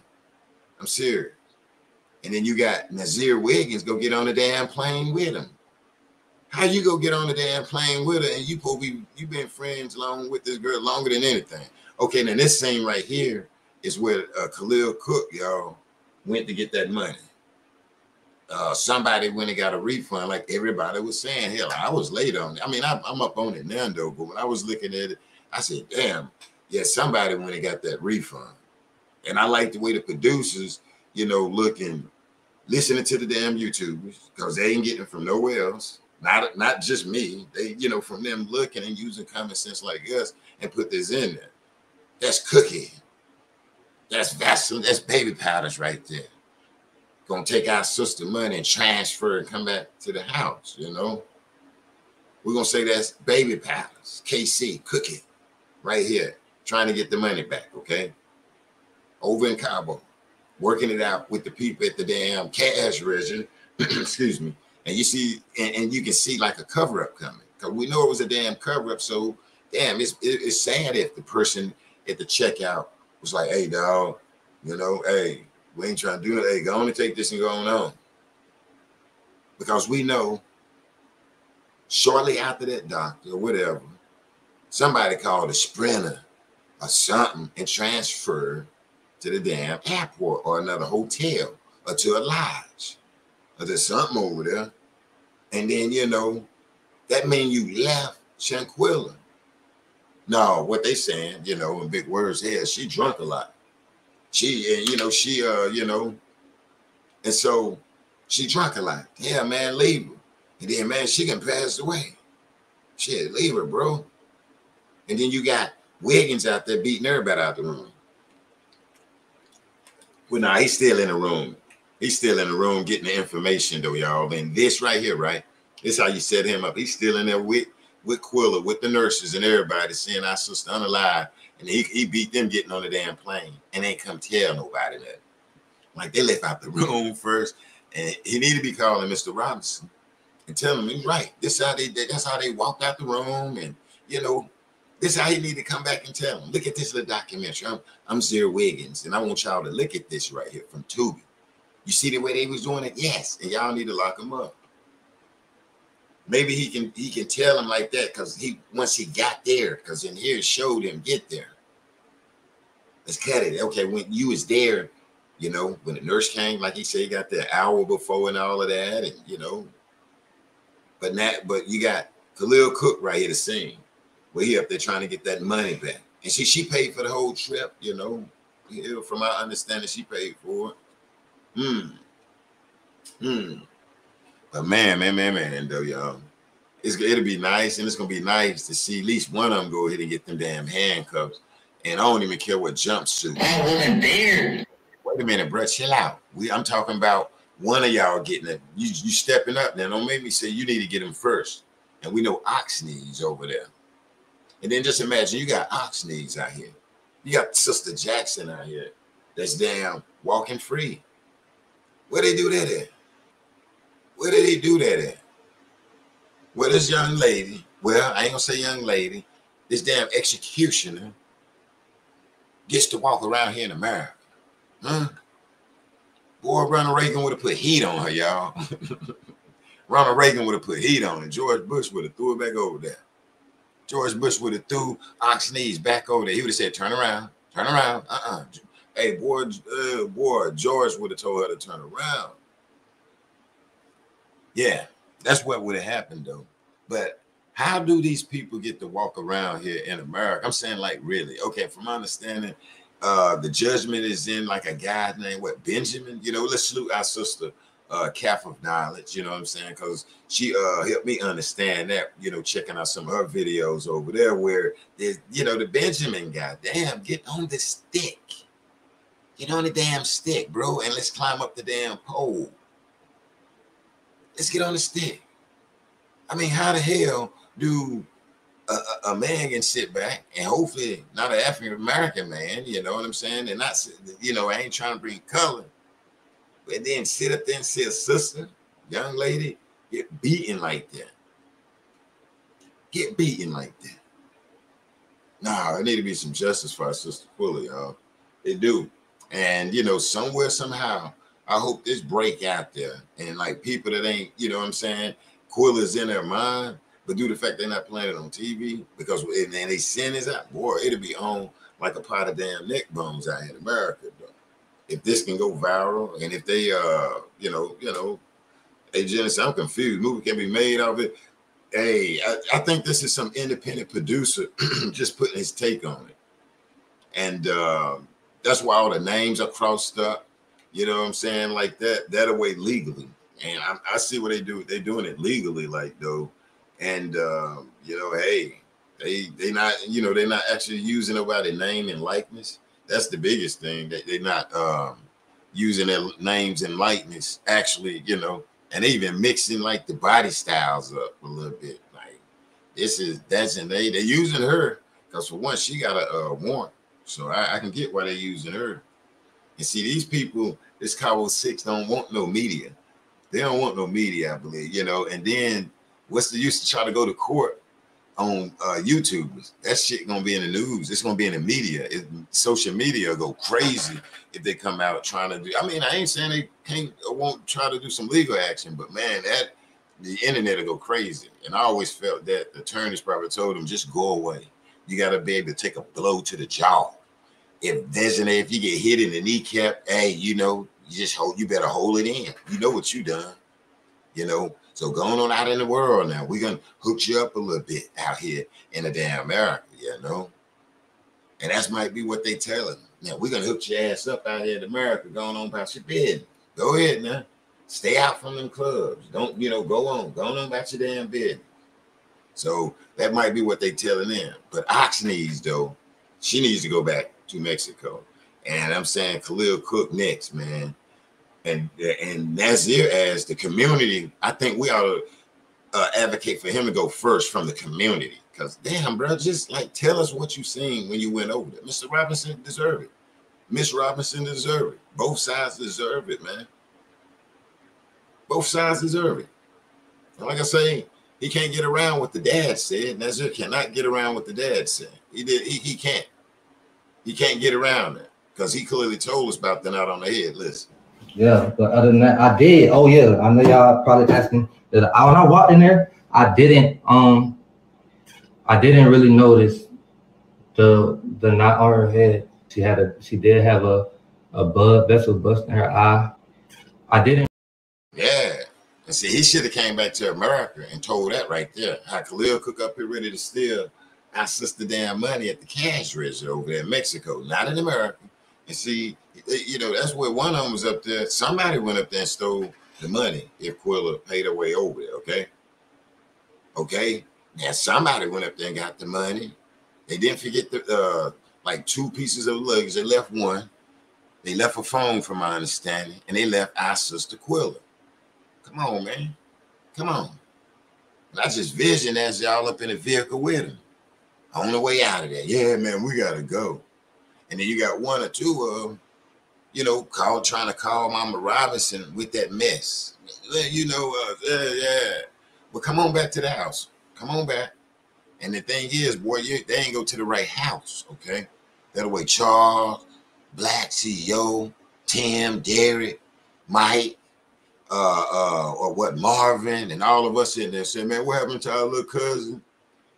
I'm serious. And then you got Nazir Wiggins go get on the damn plane with him. How you go get on the damn plane with her and you probably you been friends along with this girl longer than anything. Okay, now this scene right here is where uh, Khalil Cooke, y'all, went to get that money. Uh, somebody went and got a refund, like everybody was saying. Hell, I was late on it. I mean, I, I'm up on it now, though. But when I was looking at it, I said, "Damn, yeah, somebody went and got that refund." And I like the way the producers, you know, looking, listening to the damn YouTubers because they ain't getting it from nowhere else. Not not just me. They, you know, from them looking and using common sense like us and put this in there. That's cookie. That's Vaseline. That's baby powders right there. Gonna take our sister money and transfer and come back to the house. You know. We're gonna say that's baby powders. KC cookie, right here, trying to get the money back. Okay. Over in Cabo, working it out with the people at the damn cash register. [CLEARS THROAT] Excuse me. And you see, and, and you can see like a cover up coming because we know it was a damn cover up. So, damn, it's it, it's sad if the person at the checkout was like, "Hey, dog, you know, hey, we ain't trying to do it. Hey, go on and take this and go on on." Because we know shortly after that doctor or whatever, somebody called a sprinter or something and transfer to the damn airport or another hotel or to a lodge or there's something over there. And then, you know, that mean you left Shanquella. No, what they saying, you know, in big words here, she drunk a lot. She, and you know, she, uh, you know, and so she drunk a lot. Yeah, man, leave her. And then, man, she can pass away. Shit, leave her, bro. And then you got Wiggins out there beating everybody out the room. Well, nah, he's still in the room. He's still in the room getting the information, though, y'all. And this right here, right? This how you set him up. He's still in there with with Quilla, with the nurses and everybody, seeing our sister unalive. And he, he beat them getting on the damn plane and ain't come tell nobody that. Like they left out the [LAUGHS] room first, and he need to be calling Mr. Robinson and telling him right. This how they that's how they walked out the room, and you know, this is how you need to come back and tell him. Look at this little documentary. I'm I'm Zero Wiggins, and I want y'all to look at this right here from Tubi. You see the way they was doing it? Yes, and y'all need to lock him up. Maybe he can he can tell him like that because he once he got there, because in here showed him get there. Let's cut it. Okay, when you was there, you know, when the nurse came, like he said, he got the hour before and all of that, and you know. But now, but you got Khalil Cooke right here to sing. Well, here up there trying to get that money back. And she she paid for the whole trip, you know. From my understanding, she paid for it. Hmm. Hmm. But man, man, man, man, though, y'all. It's it'll be nice, and it's gonna be nice to see at least one of them go ahead and get them damn handcuffs. And I don't even care what jumpsuit. Wait a minute, bro. Chill out. We I'm talking about one of y'all getting it. You you stepping up now. Don't make me say you need to get him first. And we know Oxney's over there. And then just imagine you got Oxney's out here. You got Sister Jackson out here that's damn walking free. Where they do that at? Where did they do that at? Well, this young lady, well, I ain't gonna say young lady, this damn executioner gets to walk around here in America. Huh? Boy, Ronald Reagan would have put heat on her, y'all. [LAUGHS] Ronald Reagan would have put heat on her. George Bush would have threw it back over there. George Bush would have threw Oxney's back over there. He would have said, turn around, turn around. Uh-uh. Hey, boy, uh, boy, George would have told her to turn around. Yeah, that's what would have happened though. But how do these people get to walk around here in America? I'm saying, like, really? Okay, from my understanding, uh, the judgment is in like a guy named what Benjamin. You know, let's salute our sister, uh, Calf of Knowledge. You know what I'm saying? Because she uh helped me understand that. You know, checking out some of her videos over there, where there's, you know, the Benjamin guy. Damn, get on the stick. Get on the damn stick, bro, and let's climb up the damn pole. Let's get on the stick. I mean, how the hell do a, a, man can sit back and hopefully not an African American man, you know what I'm saying? And not, you know, I ain't trying to bring color, but then sit up there and see a sister, young lady, get beaten like that. Get beaten like that. Nah, there need to be some justice for our sister Quilla, y'all. It do. And you know, somewhere, somehow, I hope this break out there. And like people that ain't, you know what I'm saying, Quilla's in their mind, but due to the fact they're not playing it on TV, because and they send this out, boy, it'll be on like a pot of damn neck bones out in America. If this can go viral, and if they uh, you know, you know, hey Janice, I'm confused. Movie can be made of it. Hey, I, I think this is some independent producer [CLEARS THROAT] just putting his take on it. And uh, that's why all the names are crossed up. You know what I'm saying? Like that, that away legally. And I, I see what they do. They're doing it legally, like though. And um, you know, hey, they they not, you know, they're not actually using nobody name and likeness. That's the biggest thing. That they're not um using their names and likeness, actually, you know, and even mixing like the body styles up a little bit. Like this is that's and they they're using her because for one, she got a, warrant. So I, I can get why they're using her. And see, these people, this Cabo Six don't want no media. They don't want no media, I believe, you know. And then what's the use to try to go to court on uh YouTube? That shit gonna be in the news. It's gonna be in the media. It, social media go crazy if they come out trying to do. I mean, I ain't saying they can't or won't try to do some legal action, but man, that the internet will go crazy. And I always felt that the attorneys probably told them just go away. You got to be able to take a blow to the jaw. If there's an if you get hit in the kneecap, hey, you know, you just hold. You better hold it in. You know what you done. You know. So going on out in the world now, we're gonna hook you up a little bit out here in the damn America. You know. And that's might be what they telling. Now we're gonna hook your ass up out here in America, going on about your bed. Go ahead now. Stay out from them clubs. Don't you know? Go on. Go on about your damn bed. So that might be what they telling them. But Ox needs though, she needs to go back to Mexico. And I'm saying Khalil Cooke next, man. And and Nazir as the community, I think we ought to uh, advocate for him to go first from the community. Cause damn, bro, just like tell us what you seen when you went over there. Mr. Robinson deserve it. Miss Robinson deserve it. Both sides deserve it, man. Both sides deserve it. And like I say, he can't get around what the dad said. Nazir cannot get around what the dad said. He did. He, he can't. He can't get around that because he clearly told us about the knot on the head. Listen. Yeah, but other than that, I did. Oh yeah, I know y'all probably asking that. When I walked in there, I didn't. Um, I didn't really notice the the knot on her head. She had a. She did have a a blood vessel bust in her eye. I didn't. Yeah. And see, he should have came back to America and told that right there. How Khalil Cooke up here ready to steal our sister damn money at the cash register over there in Mexico, not in America. And see, you know, that's where one of them was up there. Somebody went up there and stole the money if Quilla paid her way over there, okay? Okay? Now somebody went up there and got the money. They didn't forget the uh like two pieces of luggage. They left one. They left a phone, from my understanding, and they left our sister Quilla. Come on, man. Come on. And I just vision as y'all up in the vehicle with him on the way out of there. Yeah, man, we gotta go. And then you got one or two of them, you know, call trying to call Mama Robinson with that mess. You know, uh, yeah, yeah. But come on back to the house. Come on back. And the thing is, boy, you, they ain't go to the right house, okay? That way, Charles, Black CEO, Tim, Derek, Mike, uh, uh, or what Marvin, and all of us in there say, man, what happened to our little cousin?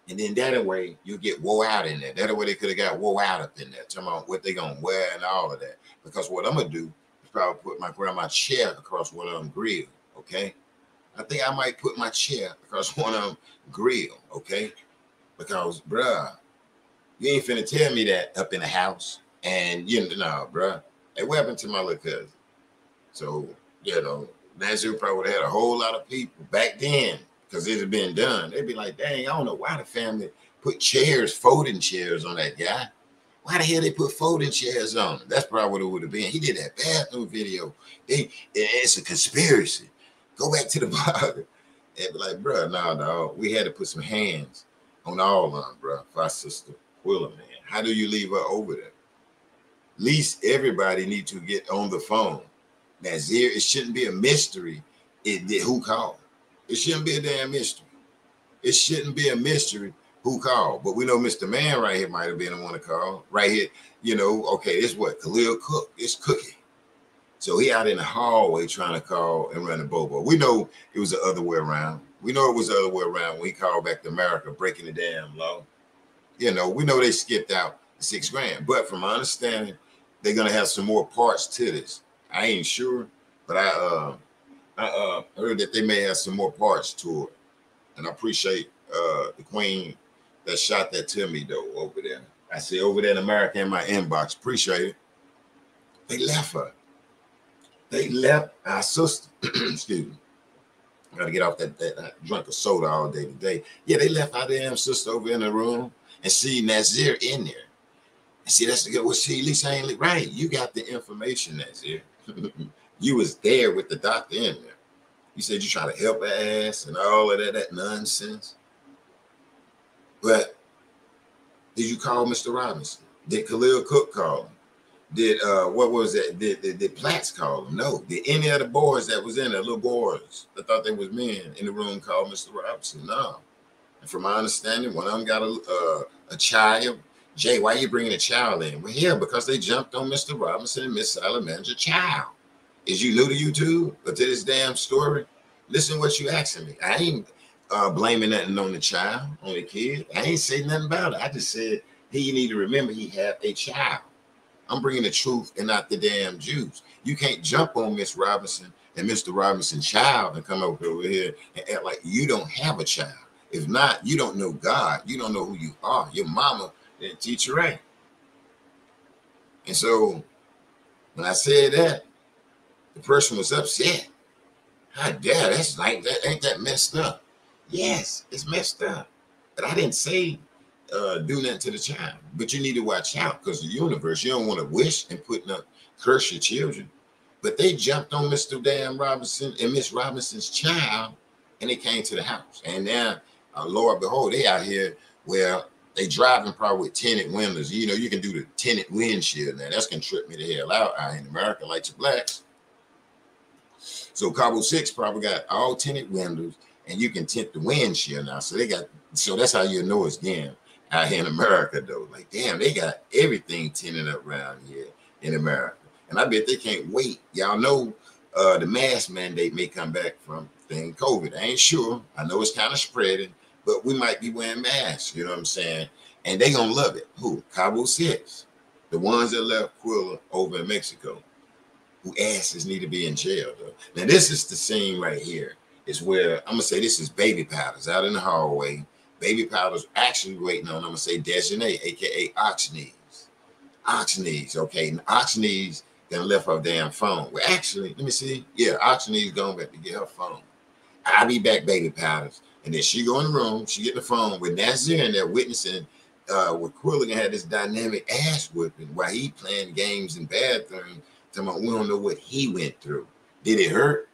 And then that way you get wore out in there. That way they could have got wore out up in there. Talking about what they gonna wear and all of that. Because what I'm gonna do is probably put my grandma's chair across one of them grill. Okay. I think I might put my chair across [LAUGHS] one of them grill. Okay. Because bruh, you ain't finna tell me that up in the house. And you know, nah, bruh. Hey, what happened to my little cousin? So, you know, Nazir probably would have had a whole lot of people back then because it had been done. They'd be like, dang, I don't know why the family put chairs, folding chairs on that guy. Why the hell they put folding chairs on? That's probably what it would have been. He did that bathroom video. They, it's a conspiracy. Go back to the [LAUGHS] blog and be like, bro, no, no, we had to put some hands on all of them, bro, for our sister Quilla, man. How do you leave her over there? Least everybody need to get on the phone. Nazir, it shouldn't be a mystery. It, it who called. It shouldn't be a damn mystery. It shouldn't be a mystery who called. But we know Mr. Man right here might have been the one to call. Right here, you know, okay, it's what? Khalil Cooke. It's Cookie. So he out in the hallway trying to call and run the Bobo. We know it was the other way around. We know it was the other way around when he called back to America, breaking the damn law. You know, we know they skipped out six grand. But from my understanding, they're gonna have some more parts to this. I ain't sure, but I uh I uh heard that they may have some more parts to it. And I appreciate uh the queen that shot that to me though over there. I see over there in America in my inbox. Appreciate it. They left her. They left our sister. [CLEARS THROAT] Excuse me. I gotta get off that, that, that drunk of soda all day today. Yeah, they left our damn sister over in the room and see Nazeer in there. And see, that's the good. Well, see, at least I ain't right. You got the information, Nazeer. [LAUGHS] you was there with the doctor in there. You said you try to help her ass and all of that, that nonsense. But did you call Mr. Robinson? Did Khalil Cooke call him? Did uh what was it? Did, did, did Platts call him? No. Did any of the boys that was in there, little boys I thought they was men in the room call Mr. Robinson? No. And from my understanding, one of them got a uh, a child. Jay, why are you bringing a child in? Well, yeah, because they jumped on Mr. Robinson and Miss Sallamondra's child. Is you new to YouTube or to this damn story? Listen what you asking me. I ain't uh, blaming nothing on the child, on the kid. I ain't saying nothing about it. I just said, he need to remember he had a child. I'm bringing the truth and not the damn Jews. You can't jump on Miss Robinson and Mr. Robinson's child and come over over here and act like you don't have a child. If not, you don't know God. You don't know who you are. Your mama didn't teach you right. And so when I said that, the person was upset. How dare that's like that ain't that messed up? Yes, it's messed up. But I didn't say uh, do nothing to the child. But you need to watch out because the universe, you don't want to wish and put up curse your children. But they jumped on Mr. Dan Robinson and Miss Robinson's child, and they came to the house. And now, uh, Lord behold, they out here where they driving probably with tinted windows. You know, you can do the tinted windshield now. That's gonna trip me the hell out out in America, like your blacks. So Cabo Six probably got all tinted windows, and you can tint the windshield now. So they got so that's how you know it's them out here in America, though. Like, damn, they got everything tinted up around here in America. And I bet they can't wait. Y'all know uh, the mask mandate may come back from thing COVID. I ain't sure. I know it's kind of spreading, but we might be wearing masks. You know what I'm saying? And they gonna love it. Who? Cabo Six, the ones that left Quilla over in Mexico, who asses need to be in jail. Though. Now this is the scene right here. Is where I'm gonna say this is baby powders out in the hallway. Baby powders actually waiting on. I'm gonna say Daejhanae, aka Oxneys. Oxneys, okay. And Oxneys then left her damn phone. Well, actually, let me see. Yeah, Oxneys going back to get her phone. I'll be back, baby powders. And then she go in the room, she get the phone with Nazeer and they're witnessing uh with Quilligan had this dynamic ass whipping while he playing games in bathroom. Talking about we don't know what he went through. Did it hurt?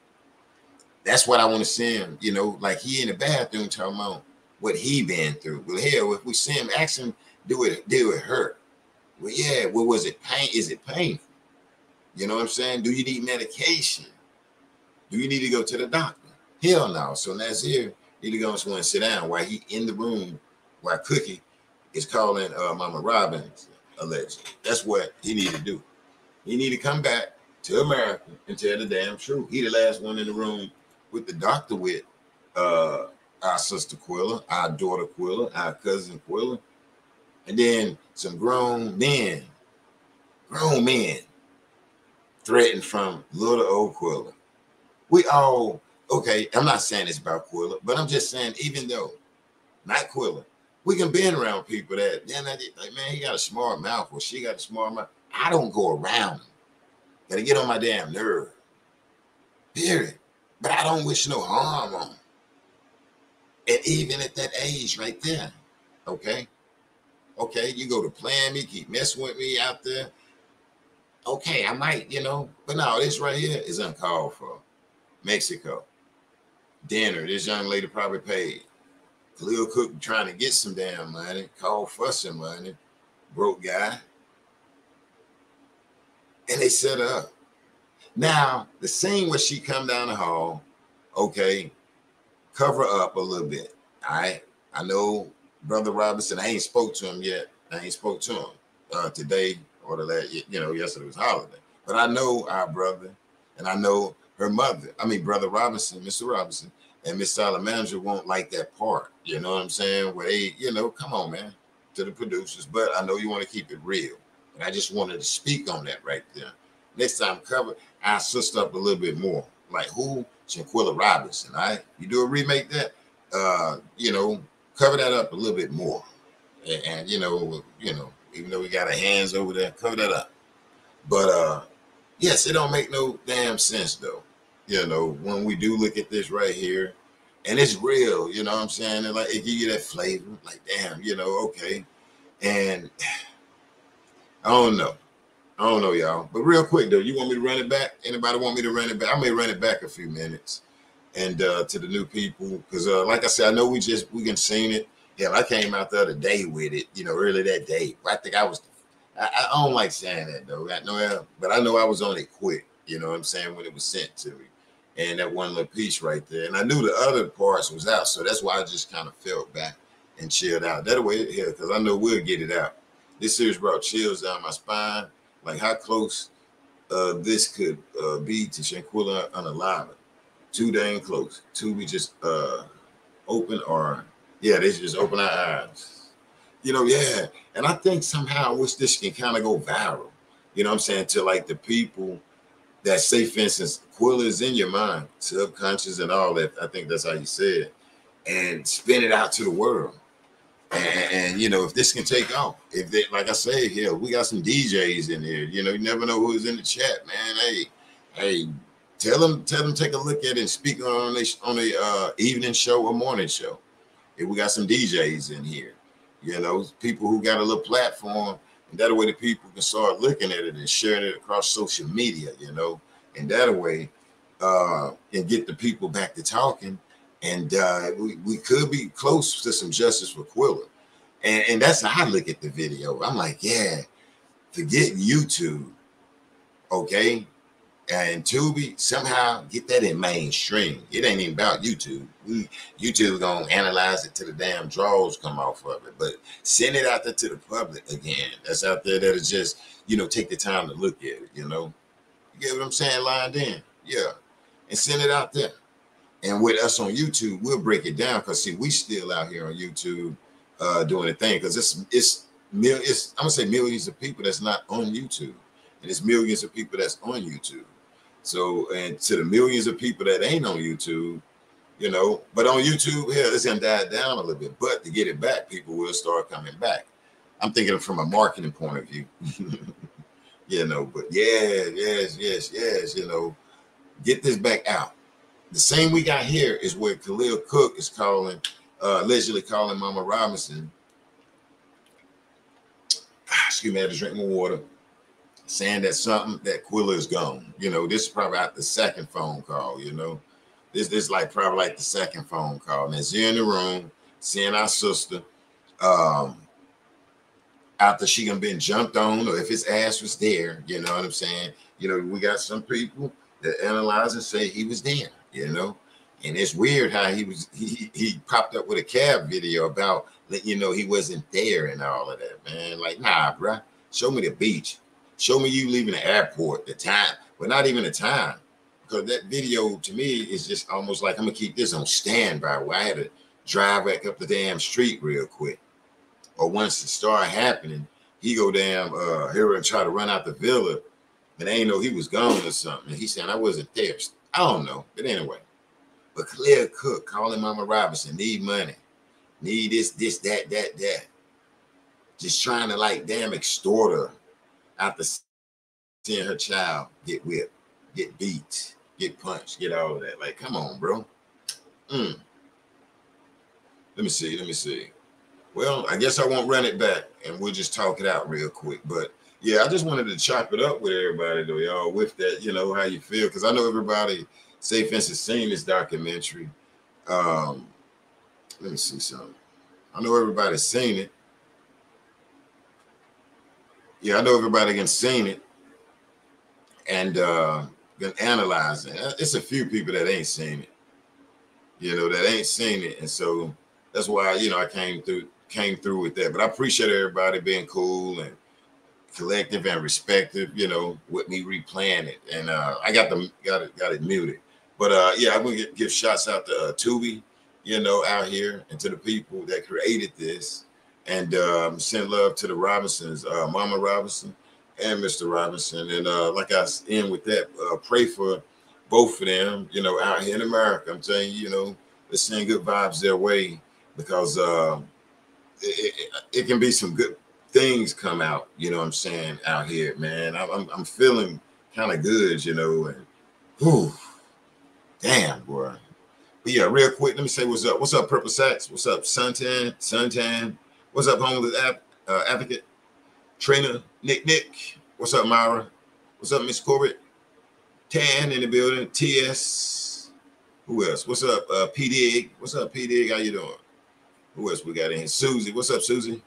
That's what I want to see him, you know, like he in the bathroom talking about what he been through. Well, hell, if we see him ask him, do it, do it hurt? Well, yeah, well, was it pain? Is it painful? You know what I'm saying? Do you need medication? Do you need to go to the doctor? Hell no. So Nazeer need to go somewhere and sit down while he in the room while Cookie is calling uh, Mama Robbins allegedly. That's what he need to do. He need to come back to America and tell the damn truth. He the last one in the room with the doctor with uh our sister Quilla, our daughter Quilla, our cousin Quilla, and then some grown men, grown men threatened from little old Quilla. We all, okay, I'm not saying it's about Quilla, but I'm just saying, even though not Quilla, we can be around people that, then like, man, he got a smart mouth or she got a smart mouth. I don't go around. Gotta get on my damn nerve. Period. But I don't wish no harm on them. And even at that age right there, okay? Okay, you go to plan me, keep messing with me out there. Okay, I might, you know, but no, this right here is uncalled for. Mexico. Dinner. This young lady probably paid. Khalil Cooke trying to get some damn money, call for some money, broke guy. And they set up. Now, the scene where she come down the hall, okay, cover up a little bit. Right. I know Brother Robinson, I ain't spoke to him yet. I ain't spoke to him uh, today or the last, you know, yesterday was holiday. But I know our brother, and I know her mother. I mean, Brother Robinson, Mr. Robinson, and Miss Sallamondra won't like that part. You know what I'm saying? Where they, you know, come on, man, to the producers. But I know you want to keep it real. And I just wanted to speak on that right there. Next time cover, I assist up a little bit more. Like who? Shanquella Robinson. All right. You do a remake that, uh, you know, cover that up a little bit more. And, and you know, you know, even though we got our hands over there, cover that up. But uh yes, it don't make no damn sense though. You know, when we do look at this right here, and it's real, you know what I'm saying? And like it give you that flavor, like damn, you know, okay. And [SIGHS] I don't know. I don't know, y'all. But real quick though, you want me to run it back? Anybody want me to run it back? I may run it back a few minutes and uh to the new people because uh like I said, I know we just we can seen it. Yeah, I came out the other day with it, you know, early that day. I think I was I, I don't like saying that though. I know but I know I was on it quick, you know what I'm saying, when it was sent to me. And that one little piece right there. And I knew the other parts was out, so that's why I just kind of felt back and chilled out. That way because I know we'll get it out. This series brought chills down my spine like how close uh, this could uh, be to Shanquella unalive. Too dang close. Too we just uh, open or yeah, they should just open our eyes. You know, yeah. And I think somehow I wish this can kind of go viral. You know what I'm saying? To like the people that say, for instance, Quilla is in your mind, subconscious and all that. I think that's how you say it. And spin it out to the world. And, and, you know, if this can take off, if they like I say here, we got some DJs in here. You know, you never know who's in the chat, man. Hey, hey, tell them, tell them, take a look at it and speak on a on a uh, evening show or morning show. If we got some DJs in here, you know, people who got a little platform, and that way the people can start looking at it and sharing it across social media, you know, and that way, uh, and get the people back to talking and uh, we, we could be close to some justice for Quilla. And, and that's how I look at the video. I'm like, yeah, forget YouTube, okay? And Tubi, somehow get that in mainstream. It ain't even about YouTube. We YouTube gonna analyze it to the damn draws come off of it. But send it out there to the public again. That's out there that'll just, you know, take the time to look at it, you know. You get what I'm saying, lined in? Yeah. And send it out there. And with us on YouTube, we'll break it down because see, we still out here on YouTube uh doing the thing because it's it's it's I'm gonna say millions of people that's not on YouTube, and it's millions of people that's on YouTube. So and to the millions of people that ain't on YouTube, you know, but on YouTube, hell, it's gonna die down a little bit. But to get it back, people will start coming back. I'm thinking from a marketing point of view. [LAUGHS] you know, but yeah, yes, yes, yes, you know, get this back out the same we got here is where Khalil Cooke is calling, uh, allegedly calling Mama Robinson. Excuse me, I had to drink more water. Saying that something that Quilla is gone. You know, this is probably out the second phone call. You know, this this like probably like the second phone call. And you're in the room, seeing our sister, um, after she done been jumped on, or if his ass was there, you know what I'm saying? You know, we got some people that analyze and say he was there you know. And it's weird how he was he he popped up with a cab video about letting you know he wasn't there and all of that, man. Like, nah, bruh. Show me the beach. Show me you leaving the airport, the time. Well, not even the time. Because that video to me is just almost like I'm gonna keep this on standby where I had to drive back up the damn street real quick. Or once it started happening, he go damn uh here and try to run out the villa, and they ain't know he was gone or something. And he said I wasn't there. I don't know. But anyway, but Khalil Cooke calling Mama Robinson, need money, need this, this, that, that, that. Just trying to like damn extort her after seeing her child get whipped, get beat, get punched, get all of that. Like, come on, bro. Mm. Let me see. Let me see. Well, I guess I won't run it back and we'll just talk it out real quick. But yeah, I just wanted to chop it up with everybody though, y'all, with that, you know, how you feel. Because I know everybody, say for instance, seen this documentary. Um, let me see something. I know everybody's seen it. Yeah, I know everybody can seen it and uh been analyzing. It's a few people that ain't seen it, you know, that ain't seen it. And so that's why, you know, I came through came through with that. But I appreciate everybody being cool and collective and respective, you know, with me replaying it. And uh, I got them got it got it muted. But uh, yeah, I'm gonna get, give shots out to uh, Tubi, you know, out here and to the people that created this, and um, send love to the Robinsons, uh, Mama Robinson and Mr. Robinson. And uh, like I end with that, uh, pray for both of them, you know, out here in America. I'm telling you, you know, let's send good vibes their way because uh, it, it, it can be some good things come out, you know what I'm saying, out here, man. I'm, I'm, feeling kind of good, you know, and whew, damn, boy. But yeah, real quick, let me say what's up. What's up, Purple Sacks? What's up, Suntan? Suntan? What's up, homeless app, uh, advocate? Trainer, Nick Nick. What's up, Myra? What's up, Miss Corbett? Tan in the building. TS. Who else? What's up, uh, P? What's up, P Dig? How you doing? Who else we got in? Susie. What's up, Susie?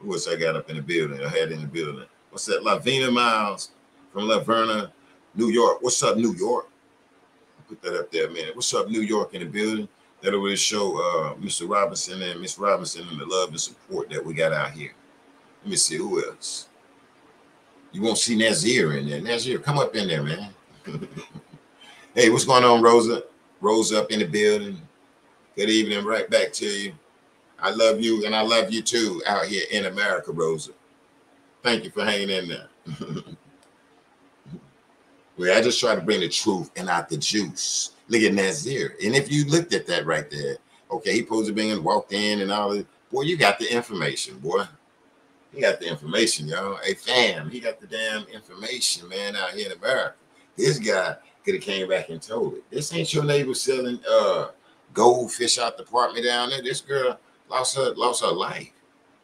Who else I got up in the building? I had in the building. What's that? Lavina Miles from Laverna, New York. What's up, New York? Put that up there, man. What's up, New York in the building? That'll really show uh, Mr. Robinson and Miss Robinson and the love and support that we got out here. Let me see who else. You won't see Nazeer in there. Nazeer, come up in there, man. [LAUGHS] hey, what's going on, Rosa? Rosa up in the building. Good evening, right back to you. I love you, and I love you too out here in America, Rosa. Thank you for hanging in there. [LAUGHS] well, I just try to bring the truth and not the juice. Look at Nazeer. And if you looked at that right there, okay, he supposed to be in, walked in and all that. Boy, you got the information, boy. He got the information, y'all. Hey, fam, he got the damn information, man, out here in America. This guy could have came back and told it. This ain't your neighbor selling uh goldfish out the apartment down there. This girl lost her lost her life.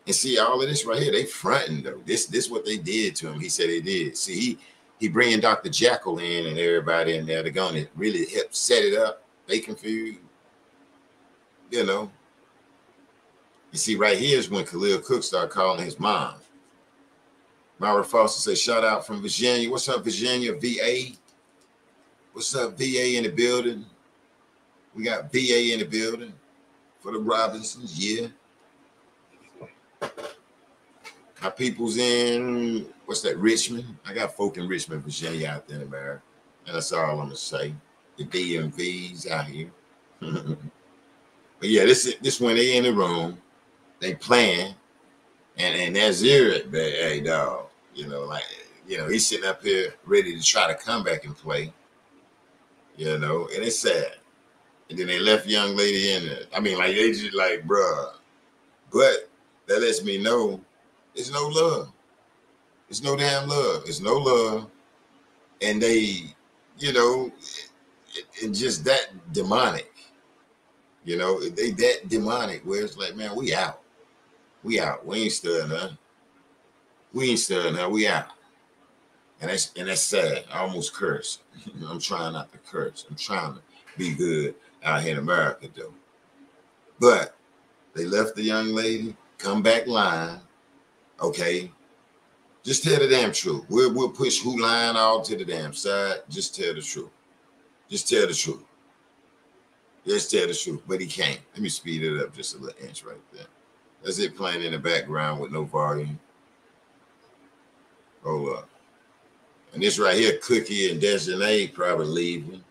And see all of this right here, they fronting though. This this what they did to him. He said they did. See, he he bringing Dr. Jekyll in and everybody in there. They're gonna really help set it up. They confused. You know. You see, right here is when Khalil Cooke started calling his mom. Myra Foster says, shout out from Virginia. What's up, Virginia? VA. What's up, VA in the building? We got VA in the building for the Robinsons. Yeah. My people's in what's that? Richmond. I got folk in Richmond, Virginia out there in America. And that's all I'm gonna say. The DMVs out here. [LAUGHS] but yeah, this is this when they in the room, they playing, and and that's it, but hey dog, you know, like you know, he's sitting up here ready to try to come back and play. You know, and it's sad. And then they left young lady in there. I mean, like they just like, bruh. But that lets me know it's no love. It's no damn love. It's no love. And they, you know, and just that demonic. You know, they that demonic where it's like, man, we out. We out. We ain't studying huh? We ain't studying huh? We out. And that's and that's sad. I almost curse. [LAUGHS] I'm trying not to curse. I'm trying to be good out here in America, though. But they left the young lady, come back line. Okay. Just tell the damn truth. We'll, we'll push who line all to the damn side. Just tell the truth. Just tell the truth. Just tell the truth. But he can't. Let me speed it up just a little inch right there. That's it playing in the background with no volume. Hold up. And this right here, Cookie and Daejhanae probably leaving.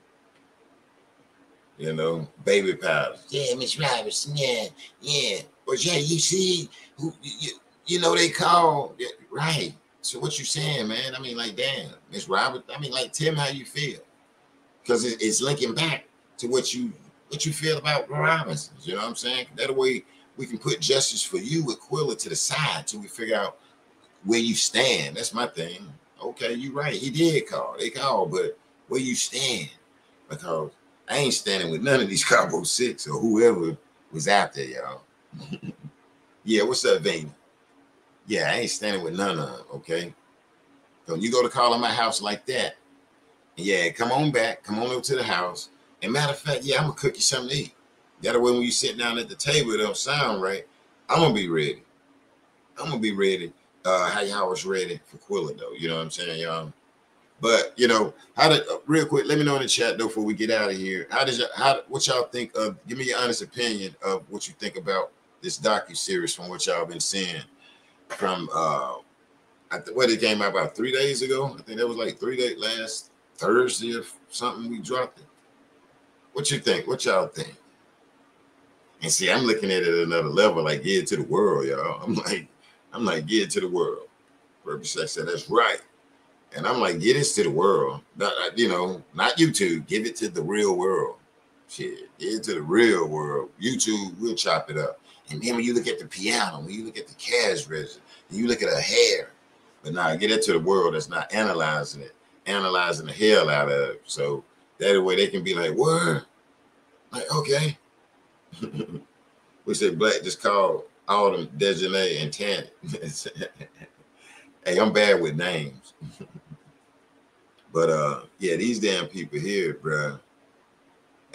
You know, baby powder. Yeah, Miss Robinson. Yeah, yeah. But yeah, you see, who you, you know they call right. So what you saying, man? I mean, like, damn, Miss Robert. I mean, like, me how you feel, because it, it's linking back to what you what you feel about Robinsons. You know what I'm saying? That way we can put justice for you with Quilla to the side till we figure out where you stand. That's my thing. Okay, you're right. He did call. They called, but where you stand? Because I ain't standing with none of these [LAUGHS] Cabo Six or whoever was out there, y'all. [LAUGHS] yeah, what's up, Vane? Yeah, I ain't standing with none of them, okay? So you go to call on my house like that, yeah, come on back, come on over to the house. And matter of fact, yeah, I'm gonna cook you something to eat. That way, when you sit down at the table, it don't sound right. I'm gonna be ready. I'm gonna be ready. Uh, how y'all was ready for Quilla though? You know what I'm saying, y'all? But you know, how did uh, real quick? Let me know in the chat though before we get out of here. How does y'all, how what y'all think of? Give me your honest opinion of what you think about this docu series from what y'all been seeing from uh I what it came out about three days ago. I think that was like three days last Thursday or something. We dropped it. What you think? What y'all think? And see, I'm looking at it at another level, like get it to the world, y'all. I'm like, I'm like, get it to the world. Ruby Sex said, that's right. And I'm like, get this to the world. Not, uh, you know, not YouTube. Give it to the real world. Shit, get it to the real world. YouTube, we'll chop it up. And then when you look at the piano, when you look at the cash register, you look at her hair, but now get it to the world that's not analyzing it, analyzing the hell out of it. So that way they can be like, what? Like, okay. [LAUGHS] we said black just called Autumn, Daejhanae, and Tanny. [LAUGHS] hey, I'm bad with names. [LAUGHS] but uh, yeah, these damn people here, bruh,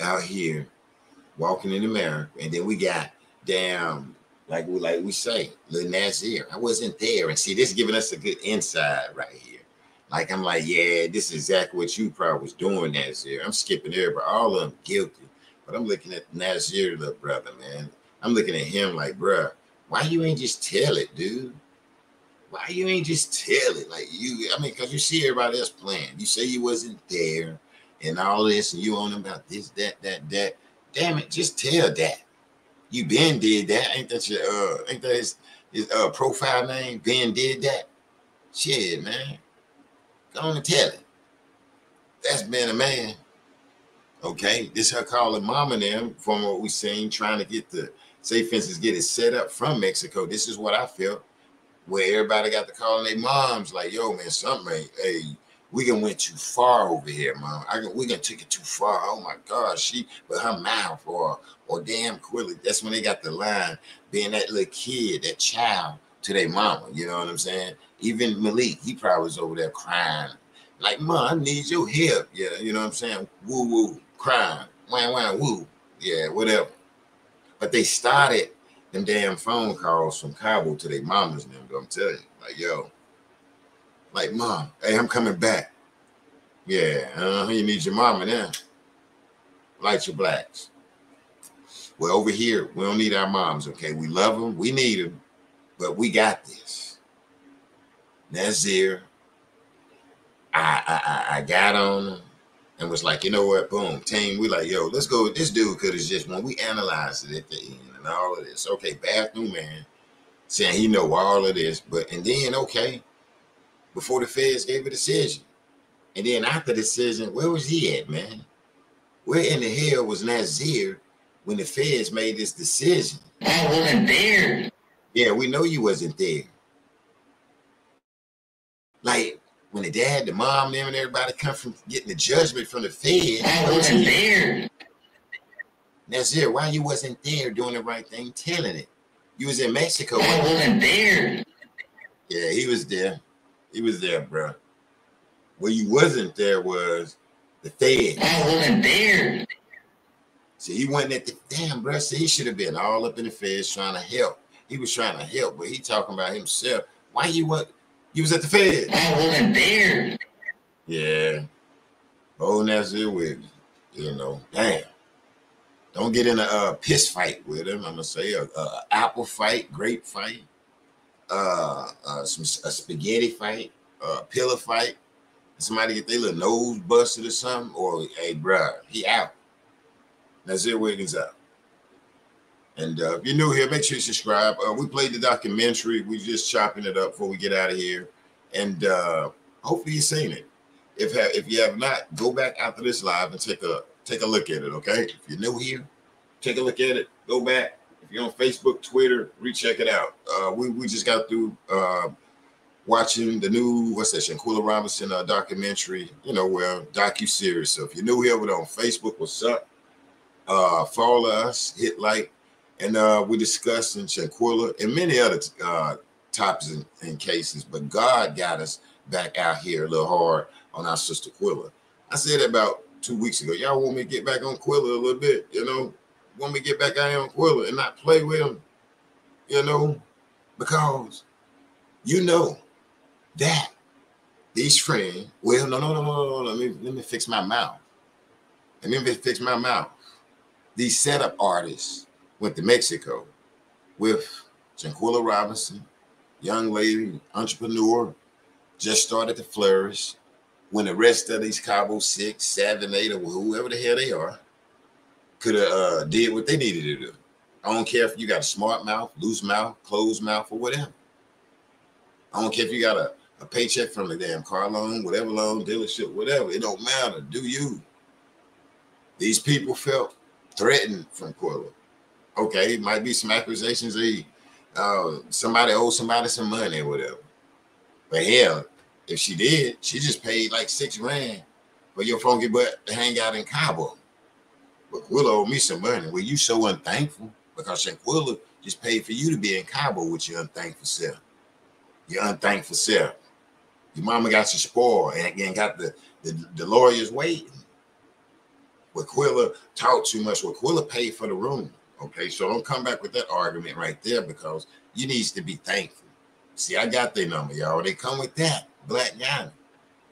out here walking in America, and then we got damn, like we like we say, Lil Nazeer. I wasn't there, and see, this is giving us a good insight right here. Like I'm like, yeah, this is exactly what you probably was doing, Nazeer. I'm skipping everybody, all of them guilty, but I'm looking at Nazeer, little brother, man. I'm looking at him like, bruh, why you ain't just tell it, dude? Why you ain't just tell it? Like you, I mean, because you see everybody else playing. You say you wasn't there and all this, and you on about this, that, that, that. Damn it, just tell that. You been did that. Ain't that your uh ain't that his, his uh profile name? Ben did that. Shit, man. Go on and tell it. That's been a man. Okay, this her calling mom and them from what we seen, trying to get the say fences get it set up from Mexico. This is what I felt. Where everybody got to call their moms, like, yo, man, something ain't, hey, we can went too far over here, mom. I can we can take it too far. Oh my God, she but her mouth or or damn Quilly. That's when they got the line, being that little kid, that child to their mama. You know what I'm saying? Even Malik, he probably was over there crying, like, Mom, I need your help. Yeah, you know what I'm saying? Woo woo, crying, wham wham woo. Yeah, whatever. But they started them damn phone calls from Cabo to their mamas and them. I'm telling you, like, yo, like, mom, hey, I'm coming back. Yeah, uh, you need your mama now. Light your blacks. Well, over here, we don't need our moms, okay? We love them, we need them, but we got this. Nazeer, I, I, I got on them and was like, you know what, boom, team, we like, yo, let's go with this dude because it's just when we analyzed it at the end and all of this, okay, bathroom man saying he know all of this, but and then okay, before the feds gave a decision. And then after the decision, where was he at, man? Where in the hell was Nazeer when the feds made this decision? I wasn't there. Yeah, we know you wasn't there. Like when the dad, the mom, them, and everybody come from getting the judgment from the feds. I wasn't there. Nazeer, why you wasn't there doing the right thing, telling it? You was in Mexico. I wasn't there. Yeah, he was there. He was there, bro. Where you wasn't there was the Fed. I wasn't there. See, he went at the damn, bro. See, he should have been all up in the feds trying to help. He was trying to help, but he talking about himself. Why you what? You was at the Fed. I wasn't there. Yeah. Oh, Nazeer with you know, damn. Don't get in a uh, piss fight with him. I'm gonna say a, a apple fight, grape fight, uh, uh, some a spaghetti fight, a uh, pillow fight. Somebody get their little nose busted or something, or hey, bruh, he out. Nazeer Wiggins out. And uh, if you're new here, make sure you subscribe. Uh, we played the documentary. We're just chopping it up before we get out of here, and uh, hopefully you've seen it. If ha- if you have not, go back after this live and take a take a look at it. Okay, if you're new here, take a look at it. Go back. If you're on Facebook, Twitter, recheck it out. Uh, we we just got through uh, watching the new what's that Shanquella Robinson uh, documentary. You know, well docu series. So if you're new here, we're on Facebook. What's up? Uh, follow us, hit like, and uh, we discussing Shanquella and many other uh, topics and, and cases. But God got us back out here a little hard on our sister Quilla. I said about two weeks ago. Y'all want me to get back on Quilla a little bit, you know? Want me to get back out on Quilla and not play with him, you know? Because you know that these friends, well, no, no, no, no, no, let me let me fix my mouth. Let me fix my mouth. These setup artists went to Mexico with Shanquella Robinson, young lady, entrepreneur, just started to flourish. When the rest of these Cabo six, seven, eight, or whoever the hell they are, could have uh, did what they needed to do. I don't care if you got a smart mouth, loose mouth, closed mouth, or whatever. I don't care if you got a, a paycheck from the damn car loan, whatever loan, dealership, whatever. It don't matter. Do you? These people felt threatened from Quilla. Okay, it might be some accusations. They, uh, somebody owed somebody some money or whatever. But hell, if she did, she just paid like six grand for your funky butt to hang out in Cabo. But Quilla owed me some money. Well, you so unthankful because Shanquella just paid for you to be in Cabo with your unthankful self. Your unthankful self. Your mama got you spoiled and, and got the, the, the lawyers waiting. But Quilla talked too much. Quilla paid for the room. Okay, so don't come back with that argument right there because you needs to be thankful. See, I got their number, y'all. They come with that. Black Yanni.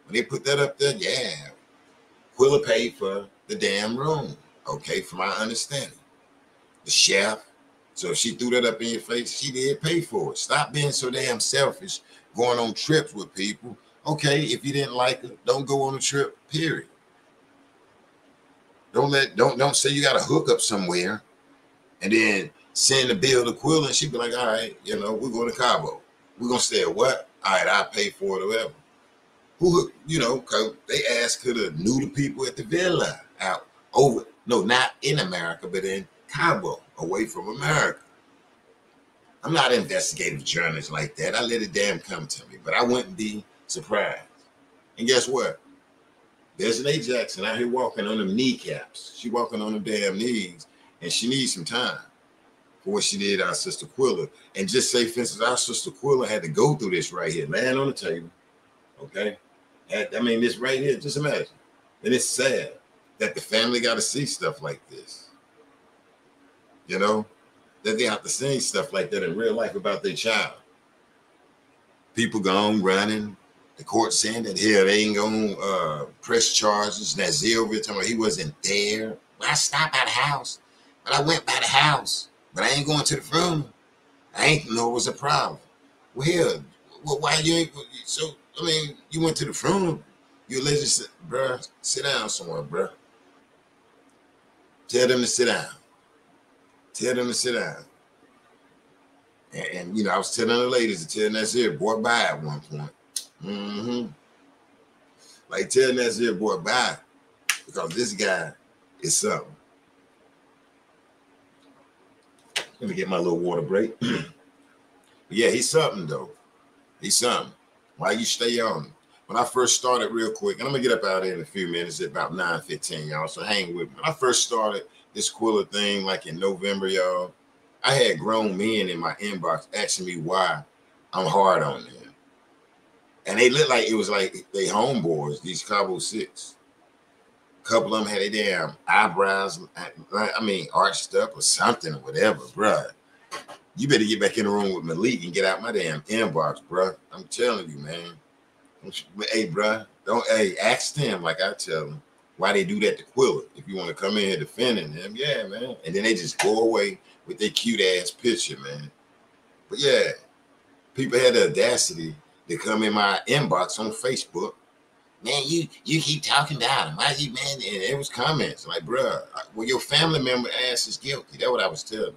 When they put that up there, yeah. Quilla paid for the damn room. Okay, from my understanding. The chef. So if she threw that up in your face, she did pay for it. Stop being so damn selfish, going on trips with people. Okay, if you didn't like it, don't go on a trip, period. Don't let don't don't say you got a hook up somewhere and then send the bill to Quill and she'd be like, all right, you know, we're going to Cabo. We're gonna stay at what? All right, I'll pay for it or whatever. Who you know, cause they asked could have knew the people at the villa out over, no, not in America, but in Cabo, away from America. I'm not an investigative journalist like that. I let it damn come to me, but I wouldn't be surprised. And guess what? There's an A Jackson out here walking on them kneecaps. She walking on them damn knees, and she needs some time for what she did our sister Quilla. And just say, for instance, our sister Quilla had to go through this right here, land on the table. Okay. Had, I mean, this right here, just imagine. And it's sad that the family got to see stuff like this. You know, that they have to see stuff like that in real life about their child. People gone running, the court saying that here they ain't gonna uh, press charges. Zio over talking about he wasn't there. I stopped by the house, but I went by the house, but I ain't going to the room. I ain't know it was a problem. Well, well, why you ain't? So I mean, you went to the room. You allegedly bruh, sit down somewhere, bruh. Tell them to sit down. Tell them to sit down. And, and you know, I was telling the ladies to tell Nazeer, boy, bye at one point. Mm-hmm. Like tell Nazeer, boy, bye. Because this guy is something. Let me get my little water break. [CLEARS THROAT] yeah, he's something though. He's something. Why you stay on? When I first started, real quick, and I'm gonna get up out here in a few minutes at about 9:15, y'all. So hang with me. When I first started this Quilla thing, like in November, y'all, I had grown men in my inbox asking me why I'm hard on them. And they looked like it was like they homeboys, these Cabo Six. A couple of them had their damn eyebrows, I mean, arched up or something or whatever, bruh. You better get back in the room with Malik and get out my damn inbox, bruh. I'm telling you, man. Hey, bruh, don't hey, ask them like I tell them why they do that to Quilla. If you want to come in here defending him, yeah, man. And then they just go away with their cute ass picture, man. But yeah, people had the audacity to come in my inbox on Facebook. Man, you you keep talking down him. Why you man? And it was comments like, bruh, well, your family member ass is guilty. That's what I was telling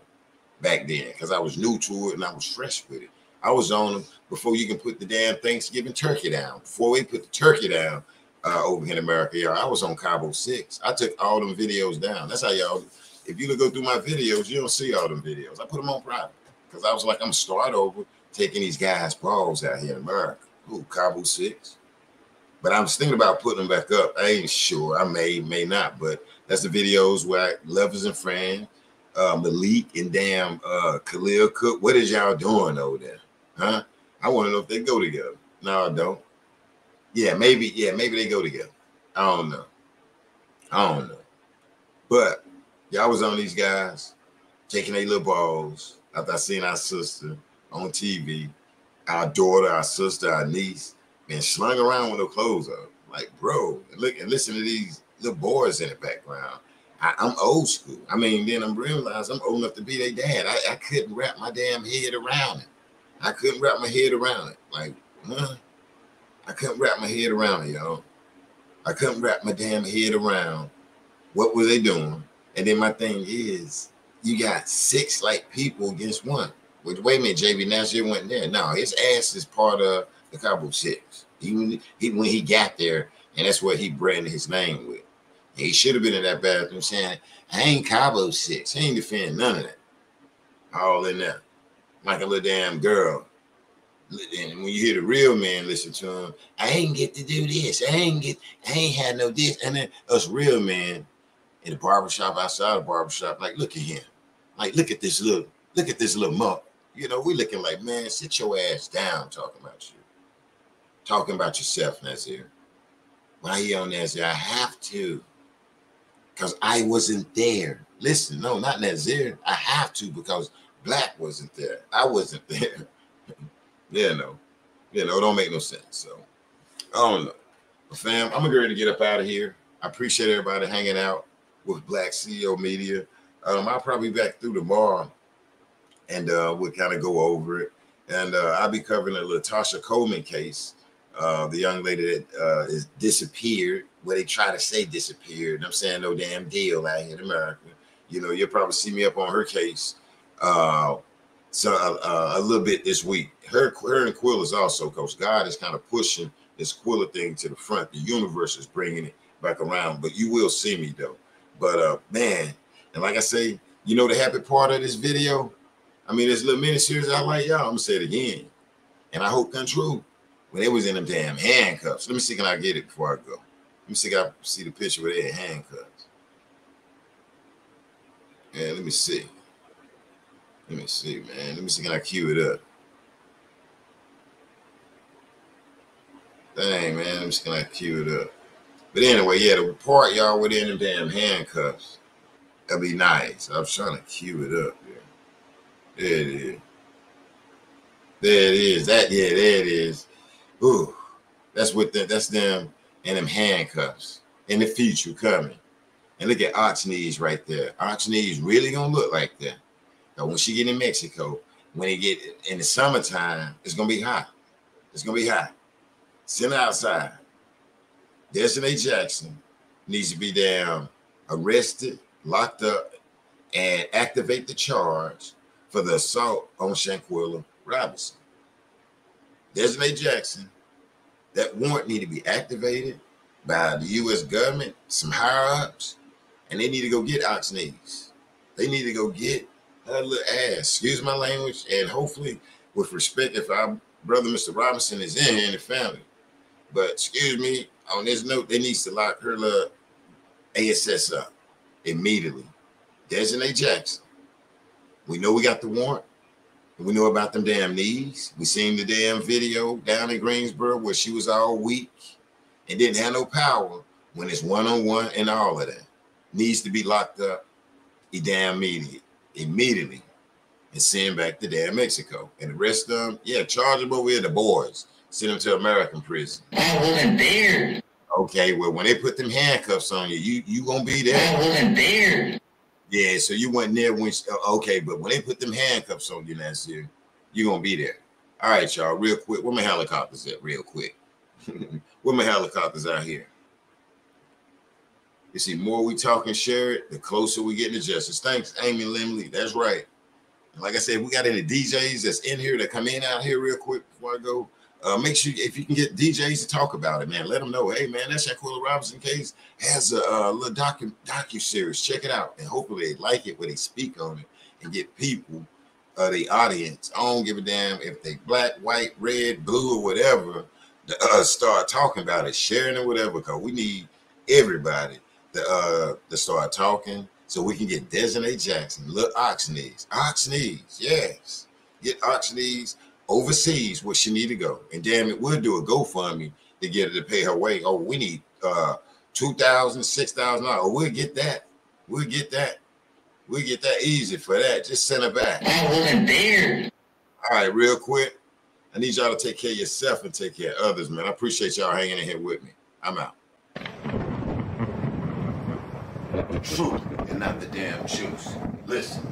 back then because I was new to it and I was fresh with it. I was on them before you can put the damn Thanksgiving turkey down. Before we put the turkey down uh, over here in America, y'all, I was on Cabo Six. I took all them videos down. That's how y'all. If you go through my videos, you don't see all them videos. I put them on private because I was like, I'm start over taking these guys' balls out here in America. Ooh, Cabo Six. But I'm thinking about putting them back up. I ain't sure. I may, may not. But that's the videos where I, Lovers and Friends, uh, Malik and damn uh, Khalil Cooke. What is y'all doing over there? Huh? I want to know if they go together. No, I don't. Yeah, maybe. Yeah, maybe they go together. I don't know. I don't know. But y'all was on these guys taking their little balls after I seen our sister on TV, our daughter, our sister, our niece, been slung around with no clothes on. Like, bro, and look and listen to these little boys in the background. I, I'm old school. I mean, then I'm realized I'm old enough to be their dad. I, I couldn't wrap my damn head around it. I couldn't wrap my head around it. Like, huh? I couldn't wrap my head around it, y'all. I couldn't wrap my damn head around what were they doing. And then my thing is, you got six like people against one. Wait, a minute, JB Nazeer went there. No, his ass is part of the Cabo Six. He, he when he got there, and that's what he branded his name with. He should have been in that bathroom saying, I ain't Cabo Six. I ain't defending none of that. All in there. Like a little damn girl. And when you hear the real man listen to him, I ain't get to do this. I ain't get, I ain't had no this. And then us real men in the barbershop, outside the barbershop, like, look at him. Like, look at this little, look at this little muck. You know, we looking like, man, sit your ass down talking about you. Talking about yourself, Nazeer. Why you on Nazeer? I have to. Because I wasn't there. Listen, no, not Nazeer. I have to because Black wasn't there. I wasn't [LAUGHS] there. yeah, no. You know, it don't make no sense. So I don't know. But fam, I'm gonna to get up out of here. I appreciate everybody hanging out with Black CEO Media. Um, I'll probably be back through tomorrow and uh, we'll kind of go over it. And uh, I'll be covering the Latasha Coleman case, uh, the young lady that uh, is disappeared, where they try to say disappeared. I'm saying no damn deal out here in America. You know, you'll probably see me up on her case. Uh, so uh, a little bit this week. Her, her and Quill is also, Coach God is kind of pushing this Quilla thing to the front. The universe is bringing it back around, but you will see me though. But uh, man, and like I say, you know the happy part of this video I mean, this little mini series I like, y'all. I'm gonna say it again, and I hope come true. When they was in them damn handcuffs. Let me see, can I get it before I go? Let me see, can I see the picture where they had handcuffs. Yeah, let me see. Let me see, man. Let me see, can I cue it up? Dang, man. Let me see, can I cue it up? But anyway, yeah, the part y'all within them damn handcuffs. That'd be nice. I was trying to cue it up. There it is. There it is. That yeah, there it is. Ooh, that's what that's them and them handcuffs in the future coming. And look at Arch knees right there. Arch knees really gonna look like that. Now when she get in Mexico, when it get in the summertime, it's gonna be hot. It's gonna be hot. Sitting outside. Desiree Jackson needs to be down, arrested, locked up, and activate the charge for the assault on Shanquella Robinson. Desiree Jackson, that warrant need to be activated by the U.S. government, some higher ups, and they need to go get Oxneys. They need to go get her little ass. Excuse my language, and hopefully, with respect, if our brother Mr. Robinson is in here in the family. But excuse me, on this note, they need to lock her little ASS up immediately. Desiree Jackson we know we got the warrant. We know about them damn knees. We seen the damn video down in Greensboro where she was all weak and didn't have no power when it's one on one and all of that. Needs to be locked up. He damn immediate, immediately and send back to damn Mexico. And the rest of them, yeah, charge them over here, the boys. Send them to American prison. I wasn't there. Okay, well, when they put them handcuffs on you, you you gonna be there. I wasn't there. Yeah, so you went there when uh, okay, but when they put them handcuffs on you last year, you're gonna be there. All right, y'all, real quick. Where my helicopters at? Real quick. [LAUGHS] where my helicopters out here? You see, more we talk and share it, the closer we get to justice. Thanks, Amy Limley. That's right. Like I said, we got any DJs that's in here that come in out here real quick before I go. Uh, make sure if you can get DJs to talk about it, man. Let them know, hey man, that Shanquella Robinson case has a, a little docu docu series. Check it out, and hopefully they like it when they speak on it and get people, uh, the audience. I don't give a damn if they black, white, red, blue, or whatever. To uh, start talking about it, sharing it, whatever. Because we need everybody to uh to start talking so we can get Desiree Jackson, look Oxneys, Oxneys, yes, get Oxneys overseas where she need to go. And damn it, we'll do a GoFundMe to get her to pay her way. Oh, we need uh two thousand, six thousand dollars. Oh, we'll get that. We'll get that. We'll get that easy for that. Just send her back. I wasn't there. All right, real quick. I need y'all to take care of yourself and take care of others, man. I appreciate y'all hanging in here with me. I'm out. The truth and not the damn juice. Listen,